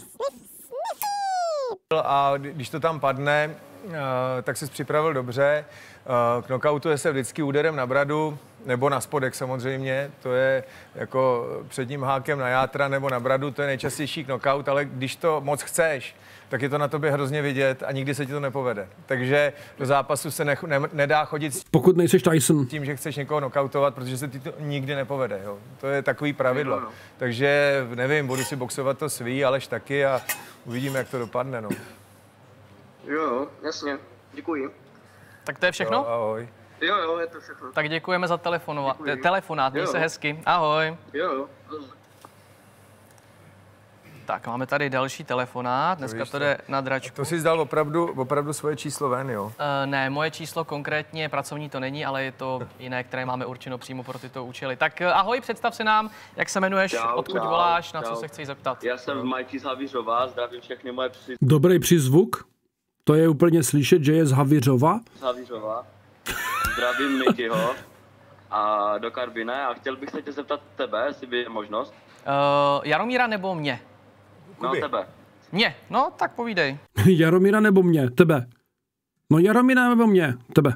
[SPEAKER 3] a kdy- když to tam padne, eh, tak jsi připravil dobře. Eh, K knockoutu se vždycky úderem na bradu, nebo na spodek samozřejmě, to je jako předním hákem na játra nebo na bradu, to je nejčastější knockout, ale když to moc chceš, tak je to na tobě hrozně vidět a nikdy se ti to nepovede. Takže do zápasu se nech, ne, nedá chodit s
[SPEAKER 1] Pokud nejseš Tyson.
[SPEAKER 3] tím, že chceš někoho nokautovat, protože se ti to nikdy nepovede. Jo. To je takový pravidlo. Takže nevím, budu si boxovat to svý, Aleš taky a uvidíme, jak to dopadne. No.
[SPEAKER 7] Jo, jo, jasně. Děkuji.
[SPEAKER 2] Tak to je všechno?
[SPEAKER 3] Jo, ahoj.
[SPEAKER 7] Jo, jo, je to všechno.
[SPEAKER 2] Tak děkujeme za telefonova-
[SPEAKER 7] Děkuji.
[SPEAKER 2] telefonát, měj
[SPEAKER 7] Jo.
[SPEAKER 2] se hezky. Ahoj.
[SPEAKER 7] Jo, jo.
[SPEAKER 2] Tak máme tady další telefonát, dneska to jde na dračku.
[SPEAKER 3] To si zdal opravdu, opravdu svoje číslo ven, jo?
[SPEAKER 2] Uh, ne, moje číslo konkrétně pracovní to není, ale je to jiné, které máme určeno přímo pro tyto účely. Tak uh, ahoj, představ se nám, jak se jmenuješ,
[SPEAKER 8] Čau,
[SPEAKER 2] odkud
[SPEAKER 8] čau,
[SPEAKER 2] voláš, na co se chceš zeptat.
[SPEAKER 8] Já jsem Majčí z Havířova, zdravím všechny moje psy
[SPEAKER 1] Dobrý přizvuk. To je úplně slyšet, že je z Havířova.
[SPEAKER 8] z Havířova. Zdravím Nikyho a do Karbine a chtěl bych se tě zeptat tebe, jestli by je možnost.
[SPEAKER 2] Uh, Jaromíra nebo mě?
[SPEAKER 8] No
[SPEAKER 3] Kuby.
[SPEAKER 8] tebe.
[SPEAKER 2] Mě, no tak povídej.
[SPEAKER 1] Jaromíra nebo mě? Tebe. No Jaromíra nebo mě? Tebe.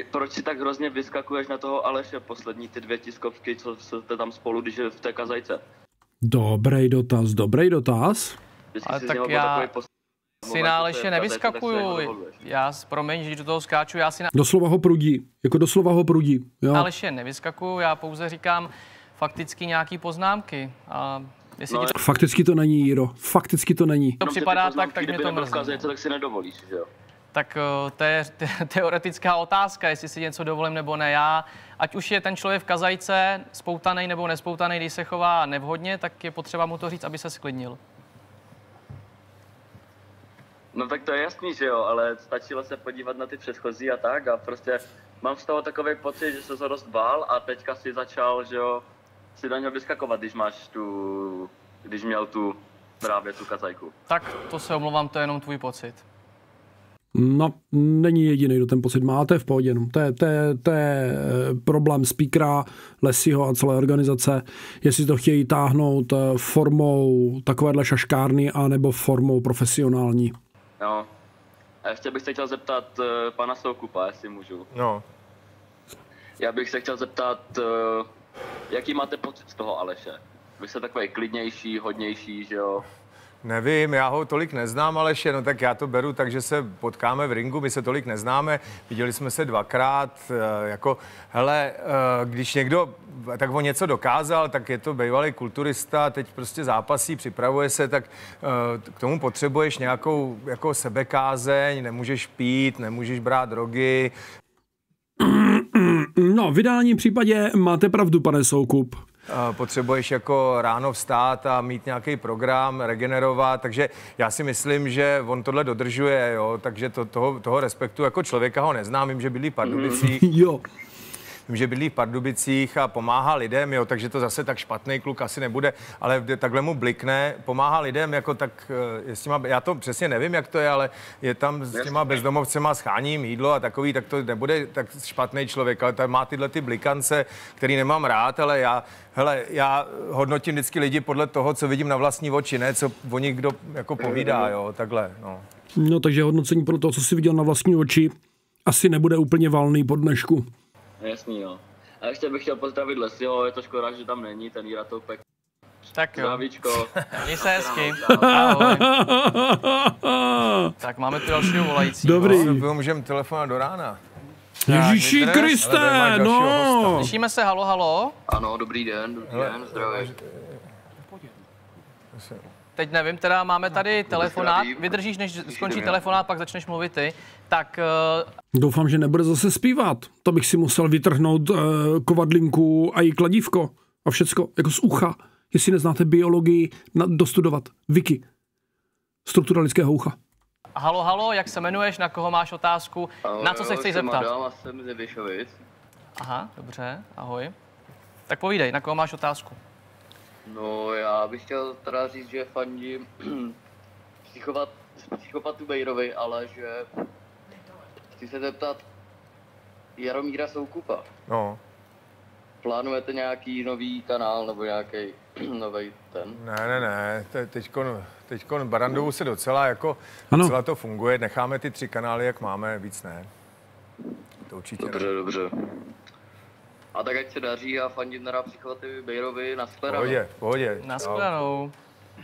[SPEAKER 8] E, proč si tak hrozně vyskakuješ na toho Aleše poslední ty dvě tiskovky, co jste tam spolu, když je v té kazajce?
[SPEAKER 1] Dobrý dotaz, dobrý dotaz.
[SPEAKER 8] Vždycky
[SPEAKER 2] Ale tak já. Si na Aleše nevyskakuju.
[SPEAKER 8] jako dovoluješ.
[SPEAKER 2] Já, promiň, že do toho skáču, já si na
[SPEAKER 1] Doslova ho prudí. Jako doslova ho prudí. Jo.
[SPEAKER 2] Aleše nevyskakuju, já pouze říkám fakticky nějaký poznámky. A jestli
[SPEAKER 8] No,
[SPEAKER 2] ti to
[SPEAKER 1] Fakticky to není, Jiro. Fakticky to není.
[SPEAKER 8] Ty
[SPEAKER 2] připadá
[SPEAKER 8] poznámky,
[SPEAKER 2] tak, tak mě to mrzí.
[SPEAKER 8] kazajce, tak si nedovolíš, že jo?
[SPEAKER 2] Tak eh, to je te- teoretická otázka, jestli si něco dovolím nebo ne. Já, ať už je ten člověk v kazajce spoutaný nebo nespoutaný, když se chová nevhodně, tak je potřeba mu to říct, aby se sklidnil.
[SPEAKER 8] No tak to je jasný, že jo, ale stačilo se podívat na ty předchozí a tak a prostě mám z toho takový pocit, že se to dost bál a teďka si začal, že jo, si do něho vyskakovat, když máš tu, když měl tu právě tu kazajku.
[SPEAKER 2] Tak to se omlouvám, to je jenom tvůj pocit.
[SPEAKER 1] No, není jediný, kdo ten pocit má, to je v pohodě. No. To, je, to, je, to je eh, problém speakera, Lesiho a celé organizace, jestli to chtějí táhnout eh, formou takovéhle šaškárny anebo formou profesionální.
[SPEAKER 8] No. A ještě bych se chtěl zeptat uh, pana Soukupa, jestli můžu.
[SPEAKER 3] No,
[SPEAKER 8] Já bych se chtěl zeptat, uh, jaký máte pocit z toho Aleše? Vy jste takový klidnější, hodnější, že jo?
[SPEAKER 3] Nevím, já ho tolik neznám, ale no tak já to beru tak, že se potkáme v ringu, my se tolik neznáme, viděli jsme se dvakrát, eh, jako, hele, eh, když někdo tak on něco dokázal, tak je to bývalý kulturista, teď prostě zápasí, připravuje se, tak eh, k tomu potřebuješ nějakou jako sebekázeň, nemůžeš pít, nemůžeš brát drogy,
[SPEAKER 1] No, v ideálním případě máte pravdu, pane Soukup.
[SPEAKER 3] Potřebuješ jako ráno vstát a mít nějaký program, regenerovat, takže já si myslím, že on tohle dodržuje, jo, takže to, toho, toho respektu jako člověka ho neznám, vím, že bydlí v Pardubicích,
[SPEAKER 1] Jo.
[SPEAKER 3] Vím, že bydlí v Pardubicích a pomáhá lidem, jo, takže to zase tak špatný kluk asi nebude, ale takhle mu blikne, pomáhá lidem, jako tak, eh, je s těma, já to přesně nevím, jak to je, ale je tam s těma bezdomovcema scháním jídlo a takový, tak to nebude tak špatný člověk, ale tam má tyhle ty blikance, který nemám rád, ale já, hele, já hodnotím vždycky lidi podle toho, co vidím na vlastní oči, ne, co o nich kdo jako povídá, jo, takhle, no.
[SPEAKER 1] No, takže hodnocení podle toho, co jsi viděl na vlastní oči, asi nebude úplně valný po dnešku.
[SPEAKER 8] Jasný, jo. A ještě bych chtěl pozdravit Lesiho, je to škoda, že tam není, ten Jíra Toupek.
[SPEAKER 2] Tak jo,
[SPEAKER 8] Zdravíčko.
[SPEAKER 2] měj se hezky. Ahoj. Tak máme tu dalšího volajícího.
[SPEAKER 1] Dobrý.
[SPEAKER 3] No, můžeme telefonovat do rána.
[SPEAKER 1] Ježíši Kriste, no.
[SPEAKER 2] Slyšíme se, halo, halo.
[SPEAKER 7] Ano, dobrý den, dobrý den, zdravím.
[SPEAKER 2] Teď nevím, teda máme tady telefonát.
[SPEAKER 7] zdravím.
[SPEAKER 2] Vydržíš, než skončí telefonát, pak začneš mluvit ty. Tak eh,
[SPEAKER 1] Doufám, že nebude zase zpívat. To bych si musel vytrhnout uh, kovadlinku a i kladívko a všecko, jako z ucha. Jestli neznáte biologii, na, dostudovat. Wiki. Struktura lidského ucha.
[SPEAKER 2] Halo, halo, jak se jmenuješ, na koho máš otázku, na co se chceš
[SPEAKER 8] jsem
[SPEAKER 2] zeptat?
[SPEAKER 8] Adam a jsem ze Vyšovic.
[SPEAKER 2] Aha, dobře, ahoj. Tak povídej, na koho máš otázku?
[SPEAKER 8] No, já bych chtěl teda říct, že fandím psychovat, psychopatu Bejrovi, ale že chci se zeptat Jaromíra Soukupa.
[SPEAKER 3] No,
[SPEAKER 8] Plánujete nějaký nový kanál nebo nějaký nový ten?
[SPEAKER 3] ne, ne, ne, te- teďkon, teďkon Barandovu se docela jako,
[SPEAKER 1] Ano.
[SPEAKER 3] docela to funguje, necháme ty tři kanály, jak máme, víc ne. To určitě ne.
[SPEAKER 8] Dobře, dobře. A tak ať se daří a fandím teda psychopaty Bejrovi na
[SPEAKER 3] V
[SPEAKER 8] shledanou.
[SPEAKER 3] pohodě, pohodě.
[SPEAKER 2] Na
[SPEAKER 3] Čau.
[SPEAKER 2] shledanou.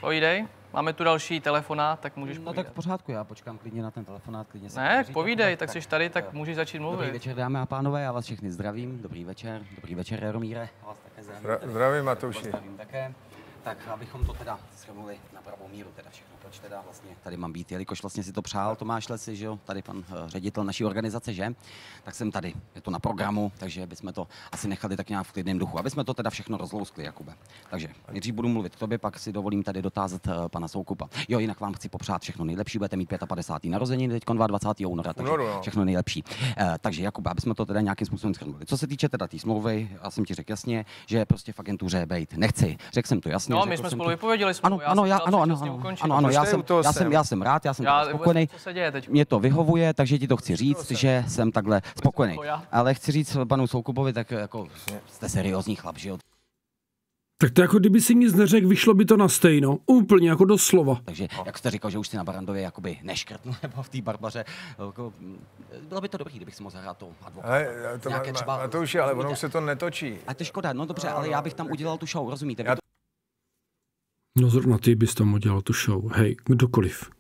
[SPEAKER 2] Povídej, máme tu další telefonát, tak můžeš
[SPEAKER 9] No
[SPEAKER 2] povídat.
[SPEAKER 9] tak v pořádku, já počkám klidně na ten telefonát, klidně se
[SPEAKER 2] Ne,
[SPEAKER 9] pohoříte.
[SPEAKER 2] povídej, tak jsi tady, tak můžeš začít
[SPEAKER 9] Dobrý
[SPEAKER 2] mluvit.
[SPEAKER 9] večer, dámy a pánové, já vás všechny zdravím. Dobrý večer, dobrý večer, Jaromíre. Já vás také zdravím.
[SPEAKER 3] Zdra- zdravím, Matouši.
[SPEAKER 9] Zdravím také. Tak abychom to teda shrnuli na pravou míru, teda všechno, proč teda vlastně tady mám být, jelikož vlastně si to přál Tomáš Lesy, že jo, tady pan eh, ředitel naší organizace, že? Tak jsem tady, je to na programu, takže bychom to asi nechali tak nějak v klidném duchu, aby jsme to teda všechno rozlouskli, Jakube. Takže nejdřív budu mluvit k tobě, pak si dovolím tady dotázat eh, pana Soukupa. Jo, jinak vám chci popřát všechno nejlepší, budete mít 55. narozeniny teď 22. února, takže
[SPEAKER 3] no.
[SPEAKER 9] všechno nejlepší. Eh, takže Jakube, aby jsme to teda nějakým způsobem shrnuli. Co se týče teda té smlouvy, já jsem ti řekl jasně, že prostě v agentuře bejt nechci. Řekl jsem to jasně.
[SPEAKER 2] No, my jsme spolu
[SPEAKER 9] to-
[SPEAKER 2] vypověděli smlouvu,
[SPEAKER 9] Ano,
[SPEAKER 2] já
[SPEAKER 9] ano, já, ano, ano, ano, ano, ano,
[SPEAKER 3] Proč
[SPEAKER 9] já jsem,
[SPEAKER 3] u toho
[SPEAKER 9] já jsem, já jsem rád, já jsem
[SPEAKER 2] Já,
[SPEAKER 9] spokojený.
[SPEAKER 2] co se děje teď?
[SPEAKER 9] Mě to vyhovuje, takže ti to chci říct, že jsem takhle spokojený.
[SPEAKER 2] to já?
[SPEAKER 9] Ale chci říct panu Soukupovi, tak jako jste seriózní chlap, že jo?
[SPEAKER 1] Tak to jako kdyby si nic neřekl, vyšlo by to na stejno. Úplně jako doslova.
[SPEAKER 9] Takže jak jste říkal, že už si na Barandově jakoby neškrtnul, nebo v té barbaře, jako, bylo by to dobrý, kdybych si mohl zahrát to advokáta.
[SPEAKER 3] Ale, to má,
[SPEAKER 9] třeba-
[SPEAKER 3] má, to už je, ale ono se to netočí.
[SPEAKER 9] A to je škoda, no dobře, ale já bych tam udělal tu show, rozumíte?
[SPEAKER 3] Já
[SPEAKER 9] to
[SPEAKER 1] No zrovna ty bys tam udělal tu show. Hej, kdokoliv.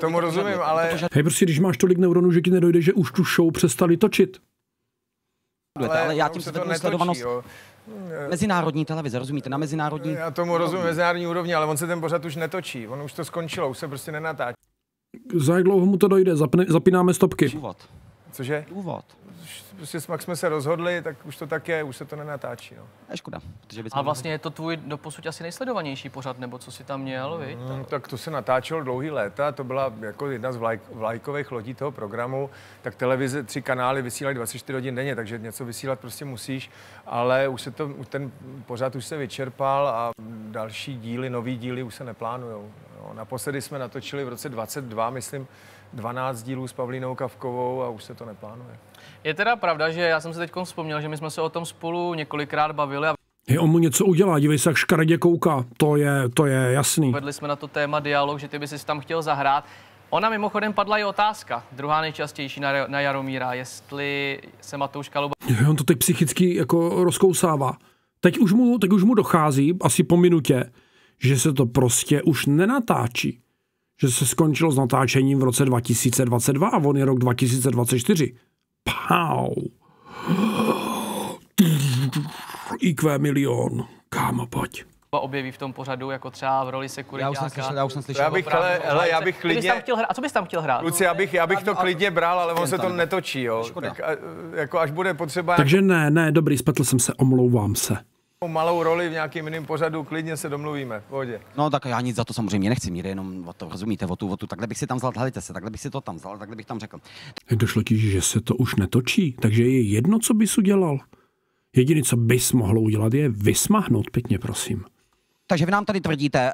[SPEAKER 3] Tomu rozumím, ale,
[SPEAKER 1] Hej, prostě když máš tolik neuronů, že ti nedojde, že už tu show přestali točit.
[SPEAKER 9] ale, ale já tím
[SPEAKER 3] netočí,
[SPEAKER 9] sledovanost
[SPEAKER 3] jo.
[SPEAKER 9] mezinárodní televize, rozumíte? Na mezinárodní
[SPEAKER 3] Já tomu rozumím mezinárodní úrovni, ale on se ten pořad už netočí. On už to skončilo, už se prostě nenatáčí.
[SPEAKER 1] Za jak dlouho mu to dojde? Zapne, zapínáme stopky.
[SPEAKER 9] úvod.
[SPEAKER 3] Cože?
[SPEAKER 9] Úvod.
[SPEAKER 3] Prostě jsme, jak jsme se rozhodli, tak už to tak je, už se to nenatáčí. No.
[SPEAKER 9] Je škoda. Protože bychom
[SPEAKER 2] A vlastně je to tvůj doposud asi nejsledovanější pořad, nebo co si tam měl, viď?
[SPEAKER 3] Mm, tak to se natáčelo dlouhý léta, to byla jako jedna z vlajk, vlajkových lodí toho programu, tak televize, tři kanály vysílají 24 hodin denně, takže něco vysílat prostě musíš, ale už se to, už ten pořád už se vyčerpal a další díly, nový díly už se neplánujou. No, naposledy jsme natočili v roce 22, myslím, 12 dílů s Pavlínou Kavkovou a už se to neplánuje.
[SPEAKER 2] Je teda pravda, že já jsem si teď vzpomněl, že my jsme se o tom spolu několikrát bavili a
[SPEAKER 1] Hej, on mu něco udělá, dívej se, jak škaredě kouká. To je, to je jasný.
[SPEAKER 2] vedli jsme na to téma dialog, že ty by si tam chtěl zahrát. Ona mimochodem padla i otázka, druhá nejčastější na, na Jaromíra, jestli se Matouš Kaluba
[SPEAKER 1] Jo, On to teď psychicky jako rozkousává. Teď už, mu, teď už mu dochází, asi po minutě, že se to prostě už nenatáčí. Že se skončilo s natáčením v roce 2022 a on je rok 2024. Pau. IQ milion. Kámo, pojď.
[SPEAKER 2] objeví v tom pořadu, jako třeba v roli
[SPEAKER 9] Já už jsem
[SPEAKER 2] sekuritáka.
[SPEAKER 9] slyšel, já už jsem slyšel.
[SPEAKER 3] Já bych, hele, hele, já bych
[SPEAKER 2] bys tam
[SPEAKER 3] klidně,
[SPEAKER 2] chtěl hrát. A co bys tam chtěl hrát?
[SPEAKER 3] kluci, já bych, já bych to klidně bral, ale on se to netočí, jo. Tak, jako až bude potřeba
[SPEAKER 1] Takže ne, ne, dobrý, spletl jsem se, omlouvám se.
[SPEAKER 3] Nějakou malou roli v nějakým jiném pořadu, klidně se domluvíme, v pohodě.
[SPEAKER 9] No tak já nic za to samozřejmě nechci, mít jenom o to, rozumíte, o tu, o tu, takhle bych si tam vzal, helejte se, takhle bych si to tam vzal, takhle bych tam řekl.
[SPEAKER 1] Došlo ti, že se to už netočí, takže je jedno, co bys udělal. Jediné, co bys mohl udělat, je vysmahnout pěkně, prosím.
[SPEAKER 9] Takže vy nám tady tvrdíte,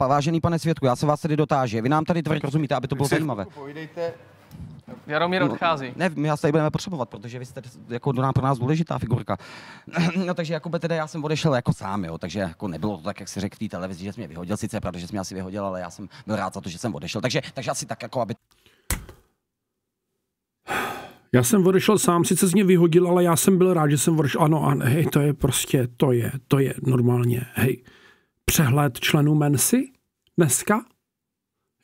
[SPEAKER 9] uh, vážený pane Světku, já se vás tady dotáži, vy nám tady tvrdíte, rozumíte, aby to bylo zajímavé.
[SPEAKER 3] Povídejte.
[SPEAKER 2] Jaromír odchází.
[SPEAKER 9] Ne, my vás tady budeme potřebovat, protože vy jste jako do nás pro nás důležitá figurka. No takže jako teda já jsem odešel jako sám, jo, takže jako nebylo to tak, jak si řekl v té televizi, že jsi mě vyhodil, sice je pravda, že jsi mě asi vyhodil, ale já jsem byl rád za to, že jsem odešel. Takže, takže asi tak jako, aby
[SPEAKER 1] Já jsem odešel sám, sice z mě vyhodil, ale já jsem byl rád, že jsem odešel. Ano, ano, hej, to je prostě, to je, to je normálně, hej. Přehled členů Mensy dneska?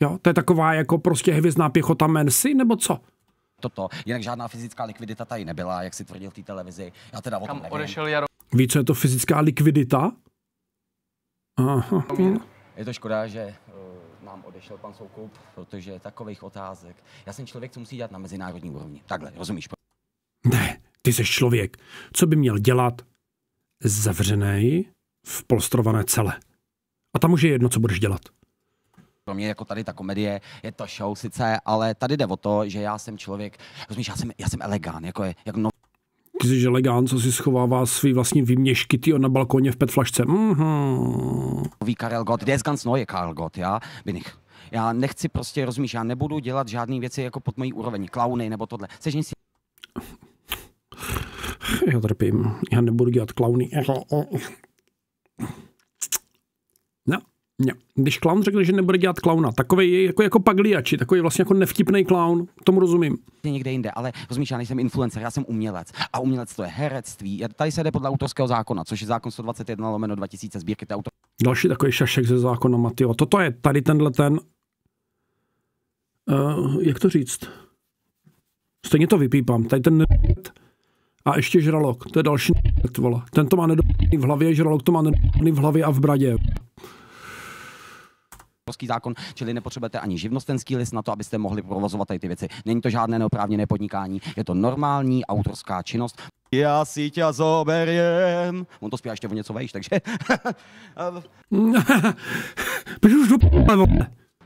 [SPEAKER 1] Jo, to je taková jako prostě hvězdná pěchota Mensy, nebo co?
[SPEAKER 9] toto, jinak žádná fyzická likvidita tady nebyla, jak si tvrdil v té televizi. Já teda o tom
[SPEAKER 2] Kam
[SPEAKER 9] nevím.
[SPEAKER 2] odešel Jaromír?
[SPEAKER 1] Ví, co je to fyzická likvidita? Aha.
[SPEAKER 9] Je to škoda, že uh, nám odešel pan Soukup, protože takových otázek. Já jsem člověk, co musí dělat na mezinárodní úrovni. Takhle, rozumíš?
[SPEAKER 1] Ne, ty jsi člověk. Co by měl dělat? Zavřený v polstrované cele. A tam už je jedno, co budeš dělat.
[SPEAKER 9] Pro mě jako tady ta komedie je to show sice, ale tady jde o to, že já jsem člověk, rozumíš, já jsem, já jsem elegán, jako, je, jako no,
[SPEAKER 1] Ty jsi elegant, co si schovává svý vlastní výměšky ty na balkoně v petflašce. Mhm.
[SPEAKER 9] nový Karel Gott, der ist ganz neue Karel Gott, já, bin ich. Já nechci prostě, rozumíš, já nebudu dělat žádné věci jako pod mojí úroveň, klauny nebo tohle. Chceš něco
[SPEAKER 1] Já trpím. Já nebudu dělat klauny. No. Když klaun řekne, že nebude dělat klauna, takový je jako, jako pagliači, takový vlastně jako nevtipný klaun, tomu rozumím.
[SPEAKER 9] někde jinde, ale rozumíš, já nejsem influencer, já jsem umělec. A umělec to je herectví. Já- Tady se jde podle autorského zákona, což je zákon 121 lomeno 2000 sbírky, to je autor
[SPEAKER 1] Další takový šašek ze zákonama, tyjo. Toto je tady tenhle ten, uh, jak to říct? Stejně to vypípám. Tady ten a ještě žralok. To je další vole. Ten to má nedobrý v hlavě, žralok to má nedobrý v hlavě a v bradě.
[SPEAKER 9] Autorský zákon, čili nepotřebujete ani živnostenský list na to, abyste mohli provozovat tady ty věci. Není to žádné neoprávněné podnikání, je to normální autorská činnost. Já si tě zoberiem. On to zpívá ještě o něco vejš, takže...
[SPEAKER 1] Běž už do.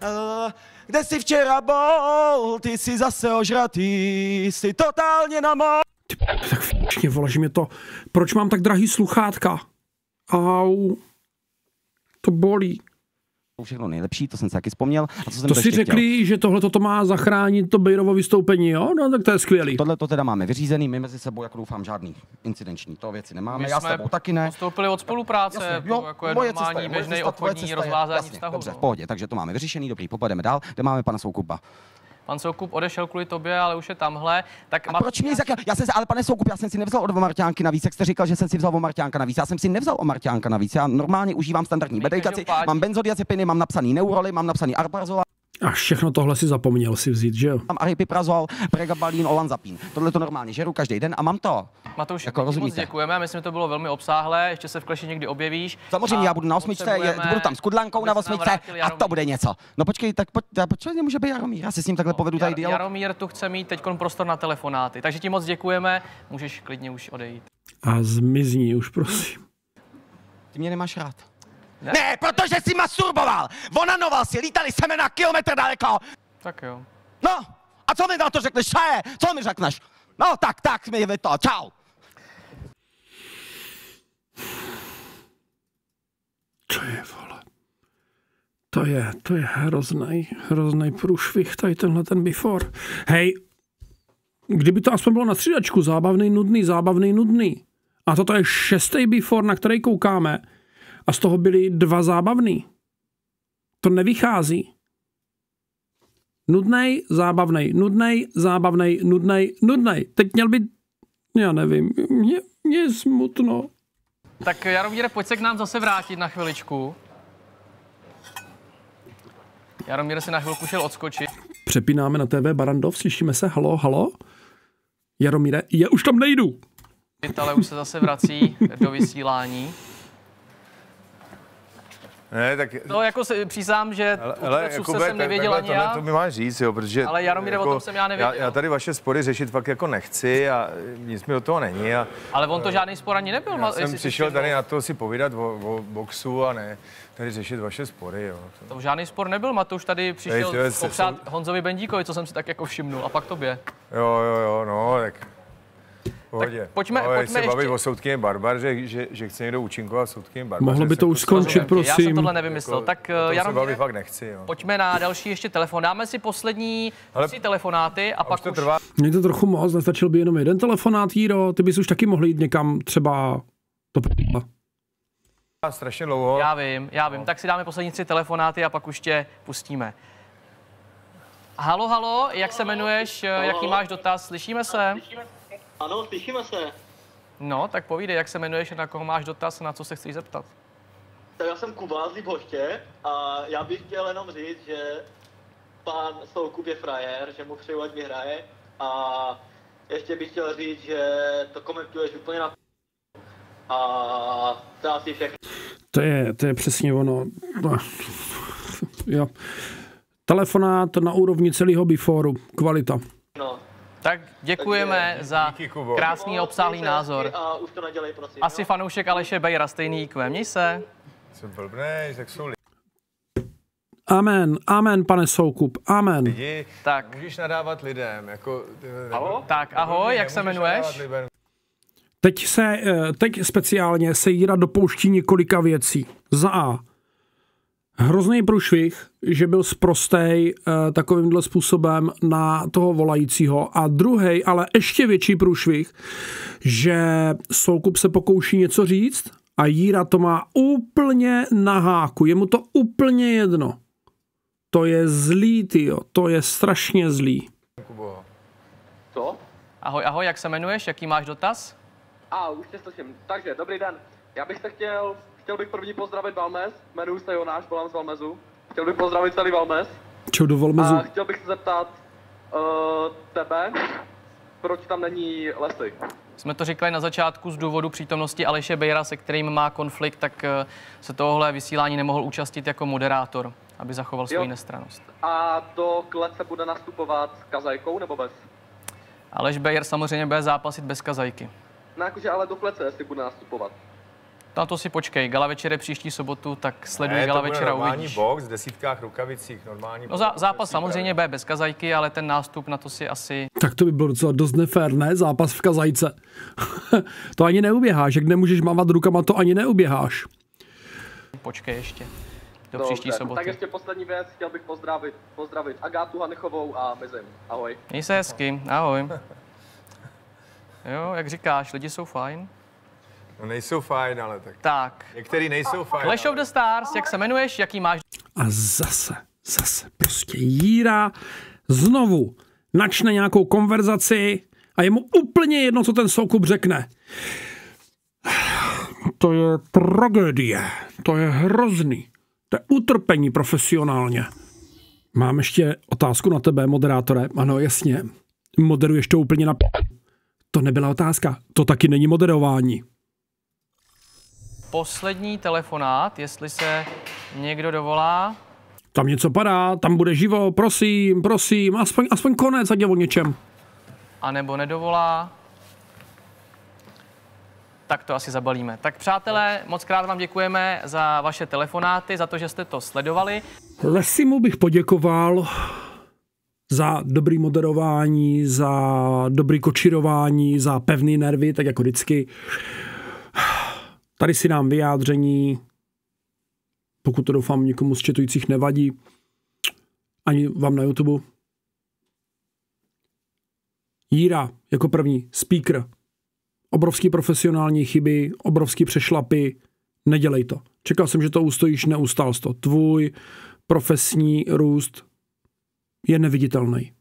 [SPEAKER 9] Eh, Kde jsi včera bol? Ty jsi zase ožratý, jsi totálně na mo...
[SPEAKER 1] Tak všichni vole, že mě to... Proč mám tak drahý sluchátka? Au. To bolí.
[SPEAKER 9] Všechno nejlepší, to jsem si taky vzpomněl. A co jsem
[SPEAKER 1] To si
[SPEAKER 9] ještě chtěl?
[SPEAKER 1] řekli, že tohle to má zachránit to Bejrovo vystoupení, jo? No tak to je skvělý.
[SPEAKER 9] Tohle to teda máme vyřízený, my mezi sebou, jako doufám, žádný incidenční to věci nemáme.
[SPEAKER 2] My
[SPEAKER 9] Já s
[SPEAKER 2] jsme
[SPEAKER 9] tebou taky ne.
[SPEAKER 2] Postoupili od spolupráce,
[SPEAKER 9] Jasně,
[SPEAKER 2] to jako je
[SPEAKER 9] moje
[SPEAKER 2] normální,
[SPEAKER 9] cesta tvoje
[SPEAKER 2] obchodní rozvázání vztahu.
[SPEAKER 9] Dobře, v
[SPEAKER 2] no.
[SPEAKER 9] pohodě, takže to máme vyřešený, dobrý, popojedeme dál. Kde máme pana Soukupa?
[SPEAKER 2] Pan Soukup odešel kvůli tobě, ale už je tamhle. Tak
[SPEAKER 9] A proč mě zak... Já jsem si, ale pane Soukup, já jsem si nevzal o dva Marťánky navíc, jak jste říkal, že jsem si vzal o Marťánka navíc. Já jsem si nevzal o Marťánka navíc. Já normálně užívám standardní bedejkaci,
[SPEAKER 2] každopádně-
[SPEAKER 9] mám benzodiazepiny, mám napsaný neuroly, mám napsaný arparazol,
[SPEAKER 1] A všechno tohle si zapomněl si vzít, že jo?
[SPEAKER 9] mám aripiprazol, pregabalín, olanzapín. Tohle to normálně žeru každý den a mám to.
[SPEAKER 2] Matouš,
[SPEAKER 9] Jako
[SPEAKER 2] moc
[SPEAKER 9] rozumíte?
[SPEAKER 2] děkujeme, myslím, že to bylo velmi obsáhlé, ještě se v kleši někdy objevíš.
[SPEAKER 9] Samozřejmě, já budu na osmičce, je, budu tam s kudlankou na osmičce a to bude něco. No počkej, tak pojď, tak počkej, nemůže být Jaromír, já si s ním takhle povedu tady dialog.
[SPEAKER 2] Jaromír tu chce mít teď prostor na telefonáty, takže ti moc děkujeme, můžeš klidně už odejít.
[SPEAKER 1] A zmizni už, prosím.
[SPEAKER 9] Ty mě nemáš rád.
[SPEAKER 2] Ne?
[SPEAKER 9] Ne, protože jsi masturboval, onanoval si, lítali semena kilometr daleko.
[SPEAKER 2] Tak jo.
[SPEAKER 9] No, a co mi na to řekneš, šaje? Co mi řekneš? No, tak, tak mi vy to, čau.
[SPEAKER 1] To je, vole. To je, to je hrozný, hrozný průšvih, tady tenhle ten before. Hej, kdyby to aspoň bylo na střídačku, zábavný, nudný, zábavný, nudný. A toto je šestý before, na který koukáme. A z toho byly dva zábavný. To nevychází. Nudnej, zábavnej, nudnej, zábavnej, nudnej, nudnej. Teď měl být, já nevím, mě, mě je smutno.
[SPEAKER 2] Tak Jaromíre, pojď se k nám zase vrátit na chviličku. Jaromír si na chvilku šel odskočit.
[SPEAKER 1] Přepínáme na TV Barandov, slyšíme se, halo, halo. Jaromíre, já už tam nejdu.
[SPEAKER 2] ale už se zase vrací do vysílání.
[SPEAKER 3] Ne, tak...
[SPEAKER 2] No jako se přísám, že
[SPEAKER 3] Ale, ale jako
[SPEAKER 2] jsem nevěděl ani já.
[SPEAKER 3] to mi máš říct, jo, protože...
[SPEAKER 2] Ale Jaromíre, o tom jsem já nevěděl.
[SPEAKER 3] Já, já, tady vaše spory řešit fakt jako nechci a nic mi do toho není. A
[SPEAKER 2] Ale on to žádný spor ani nebyl. ma-
[SPEAKER 3] já jsem
[SPEAKER 2] jestli si
[SPEAKER 3] přišel tady na to si povídat o, o boxu a ne tady řešit vaše spory, jo. To-
[SPEAKER 2] To žádný spor nebyl, Matouš tady přišel popřát Honzovi Bendíkovi, co jsem si tak jako všimnul, a pak tobě.
[SPEAKER 3] Jo, jo, jo, no, tak... Pohodě.
[SPEAKER 2] Tak pojďme-
[SPEAKER 3] Ale
[SPEAKER 2] pojďme
[SPEAKER 3] se bavit
[SPEAKER 2] ještě-
[SPEAKER 3] o soudkyně Barbar, že, že, že chce někdo účinkovat soudkyně Barbar.
[SPEAKER 1] Mohlo by to už skončit,
[SPEAKER 2] Já jsem
[SPEAKER 1] prosím.
[SPEAKER 2] tohle nevymyslel. tak
[SPEAKER 3] o tom se bavit fakt nechci, jo.
[SPEAKER 2] pojďme na další ještě telefon. Dáme si poslední
[SPEAKER 3] Ale-
[SPEAKER 2] tři telefonáty a,
[SPEAKER 3] A
[SPEAKER 2] pak
[SPEAKER 3] už to trvá
[SPEAKER 1] Mně to trochu moc, nestačil by jenom jeden telefonát, Jíro. Ty bys už taky mohl jít někam třeba to p***a.
[SPEAKER 3] strašně dlouho.
[SPEAKER 2] Já vím, já vím. Tak si dáme poslední tři telefonáty a pak už tě pustíme. Halo, halo, jak se jmenuješ, jaký máš dotaz, slyšíme se?
[SPEAKER 5] Ano, slyšíme se.
[SPEAKER 2] No, tak povídej, jak se jmenuješ, na koho máš dotaz, na co se chceš zeptat.
[SPEAKER 5] Tak já jsem Kuba z Liboště a já bych chtěl jenom říct, že pan Soukup je frajer, že mu přeju, ať vyhraje a ještě bych chtěl říct, že to komentuješ úplně na a to je asi všechno.
[SPEAKER 1] To je, to je přesně ono. No. Jo. Telefonát na úrovni celého biforu. Kvalita.
[SPEAKER 2] Tak děkujeme
[SPEAKER 5] Takže
[SPEAKER 2] za
[SPEAKER 3] díky, Kubo.
[SPEAKER 2] krásný obsáhlý názor.
[SPEAKER 5] A už to nedělej, prosím.
[SPEAKER 2] Asi
[SPEAKER 5] jo?
[SPEAKER 2] fanoušek Aleše Bejra, stejný IQ. Měj se.
[SPEAKER 3] Jsem blbnej, tak jsou
[SPEAKER 1] Amen, amen, pane Soukup, amen.
[SPEAKER 3] Lidi,
[SPEAKER 2] Tak.
[SPEAKER 3] můžeš nadávat lidem, jako... ty-
[SPEAKER 6] Halo?
[SPEAKER 2] Tak ahoj, jak se jmenuješ?
[SPEAKER 1] Teď se, eh, teď speciálně se Jíra dopouští několika věcí. Za A. Hrozný průšvih, že byl sprostej eh, takovýmhle způsobem na toho volajícího. A druhý, ale ještě větší průšvih, že Soukup se pokouší něco říct a Jíra to má úplně na háku. Je mu to úplně jedno. To je zlý, tyjo. To je strašně zlý.
[SPEAKER 3] Kubo.
[SPEAKER 6] Co?
[SPEAKER 2] Ahoj, ahoj, jak se jmenuješ? Jaký máš dotaz?
[SPEAKER 6] A, už tě slyším. Takže, dobrý den. Já bych se chtěl, chtěl bych první pozdravit Valmes, jmenuji se Jonáš, volám z Valmezu. Chtěl bych pozdravit celý Valmes.
[SPEAKER 1] Čau do Valmezu.
[SPEAKER 6] A chtěl bych se zeptat uh, tebe, proč tam není Leslie?
[SPEAKER 2] Jsme to říkali na začátku z důvodu přítomnosti Aleše Bejra, se kterým má konflikt, tak eh, se tohle vysílání nemohl účastnit jako moderátor, aby zachoval svoji nestranost.
[SPEAKER 6] A do klece bude nastupovat s kazajkou nebo bez?
[SPEAKER 2] Aleš Bejer samozřejmě bude zápasit bez kazajky.
[SPEAKER 6] No jakože ale do klece, jestli bude nastupovat.
[SPEAKER 2] Na to si počkej, gala večer je příští sobotu, tak sleduj
[SPEAKER 3] Ne,
[SPEAKER 2] gala večera
[SPEAKER 3] normální
[SPEAKER 2] uvidíš.
[SPEAKER 3] box v desítkách rukavicích, normální
[SPEAKER 2] No zá,
[SPEAKER 3] box,
[SPEAKER 2] zápas samozřejmě bude bez kazajky, ale ten nástup na to si asi
[SPEAKER 1] Tak to by bylo docela dost nefér, ne? Zápas v kazajce. to ani neuběháš, jak nemůžeš mávat rukama, to ani neuběháš.
[SPEAKER 2] počkej ještě. Do příští
[SPEAKER 6] Dobře,
[SPEAKER 2] soboty.
[SPEAKER 6] Tak ještě poslední věc, chtěl bych pozdravit, pozdravit Agátu Hanechovou a Mizim. Ahoj.
[SPEAKER 2] Měj se hezky, ahoj. Jo, jak říkáš, lidi jsou fajn.
[SPEAKER 3] No nejsou fajn, ale tak.
[SPEAKER 2] Tak,
[SPEAKER 3] Některý nejsou fajn.
[SPEAKER 2] Clash of the Stars, jak se jmenuješ, jaký máš
[SPEAKER 1] A zase, zase prostě Jíra znovu načne nějakou konverzaci a je mu úplně jedno, co ten Soukup řekne. To je tragédie, to je hrozný, to je utrpení profesionálně. Mám ještě otázku na tebe, moderátore. Ano, jasně. Moderuješ to úplně na p... To nebyla otázka. To taky není moderování.
[SPEAKER 2] Poslední telefonát, jestli se někdo dovolá.
[SPEAKER 1] Tam něco padá, tam bude živo, prosím, prosím, aspoň, aspoň konec, ať je o něčem.
[SPEAKER 2] anebo nedovolá, tak to asi zabalíme. Tak přátelé, moc krát vám děkujeme za vaše telefonáty, za to, že jste to sledovali.
[SPEAKER 1] Lesimu bych poděkoval za dobrý moderování, za dobrý kočirování, za pevný nervy, tak jako vždycky. Tady si dám vyjádření, pokud to doufám někomu z četujících nevadí, ani vám na YouTube. Jíra jako první, speaker. Obrovský profesionální chyby, obrovský přešlapy, nedělej to. Čekal jsem, že to ustojíš, neustál to. Tvůj profesní růst je neviditelný.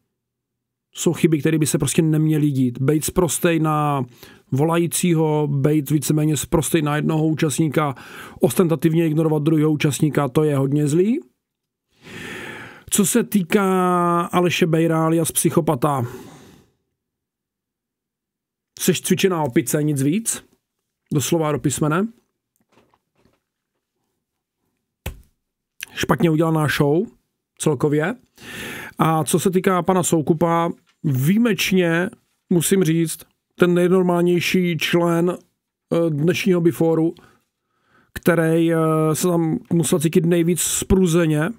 [SPEAKER 1] Jsou chyby, které by se prostě neměly dít. Bejt sprostej na volajícího, bejt víceméně sprostej na jednoho účastníka, ostentativně ignorovat druhého účastníka, to je hodně zlý. Co se týká Aleše Bejra alias psychopata, seš cvičená opice, nic víc, doslova do písmene. Špatně udělaná show celkově. A co se týká pana Soukupa, výjimečně musím říct, ten nejnormálnější člen eh, dnešního Biforu, který eh, se tam musel cítit nejvíc spruzeně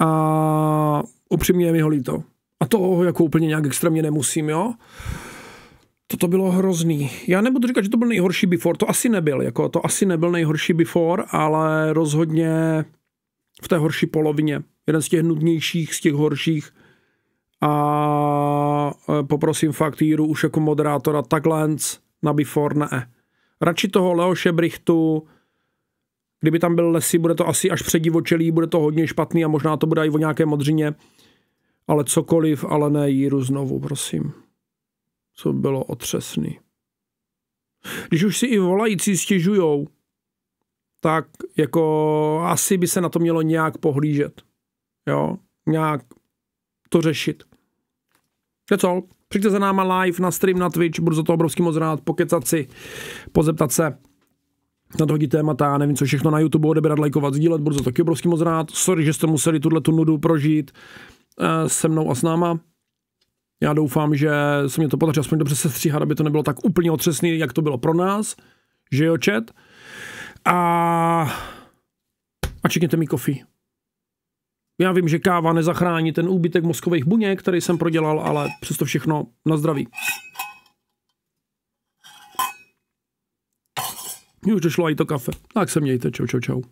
[SPEAKER 1] a upřímně mi ho líto. A to jako úplně nějak extrémně nemusím, jo. Toto bylo hrozný. Já nebudu říkat, že to byl nejhorší before, to asi nebyl, jako to asi nebyl nejhorší before, ale rozhodně v té horší polovině. Jeden z těch nudnějších, z těch horších. A e, poprosím fakt Jíru už jako moderátora takhle na before ne. Radši toho Leoše Brichtu, kdyby tam byl Lesy, bude to asi až předivočelý, bude to hodně špatný a možná to bude i o nějaké modřině. Ale cokoliv, ale ne Jíru znovu, prosím co bylo otřesný. Když už si i volající stěžujou, tak jako asi by se na to mělo nějak pohlížet. Jo, nějak to řešit. Je co? Přijďte za náma live na stream na Twitch, budu za to obrovský moc rád, pokecat si, pozeptat se, nadhodit témata, nevím, co všechno na YouTube odebrat, lajkovat, sdílet, budu za to taky obrovský moc rád. Sorry, že jste museli tuhle tu nudu prožít eh, se mnou a s náma. Já doufám, že se mě to podaří aspoň dobře sestříhat, aby to nebylo tak úplně otřesný, jak to bylo pro nás, že jo, chat. A, a čekněte mi kofi. Já vím, že káva nezachrání ten úbytek mozkových buněk, který jsem prodělal, ale přesto všechno na zdraví. Už došlo i to kafe. Tak se mějte, čau, čau, čau.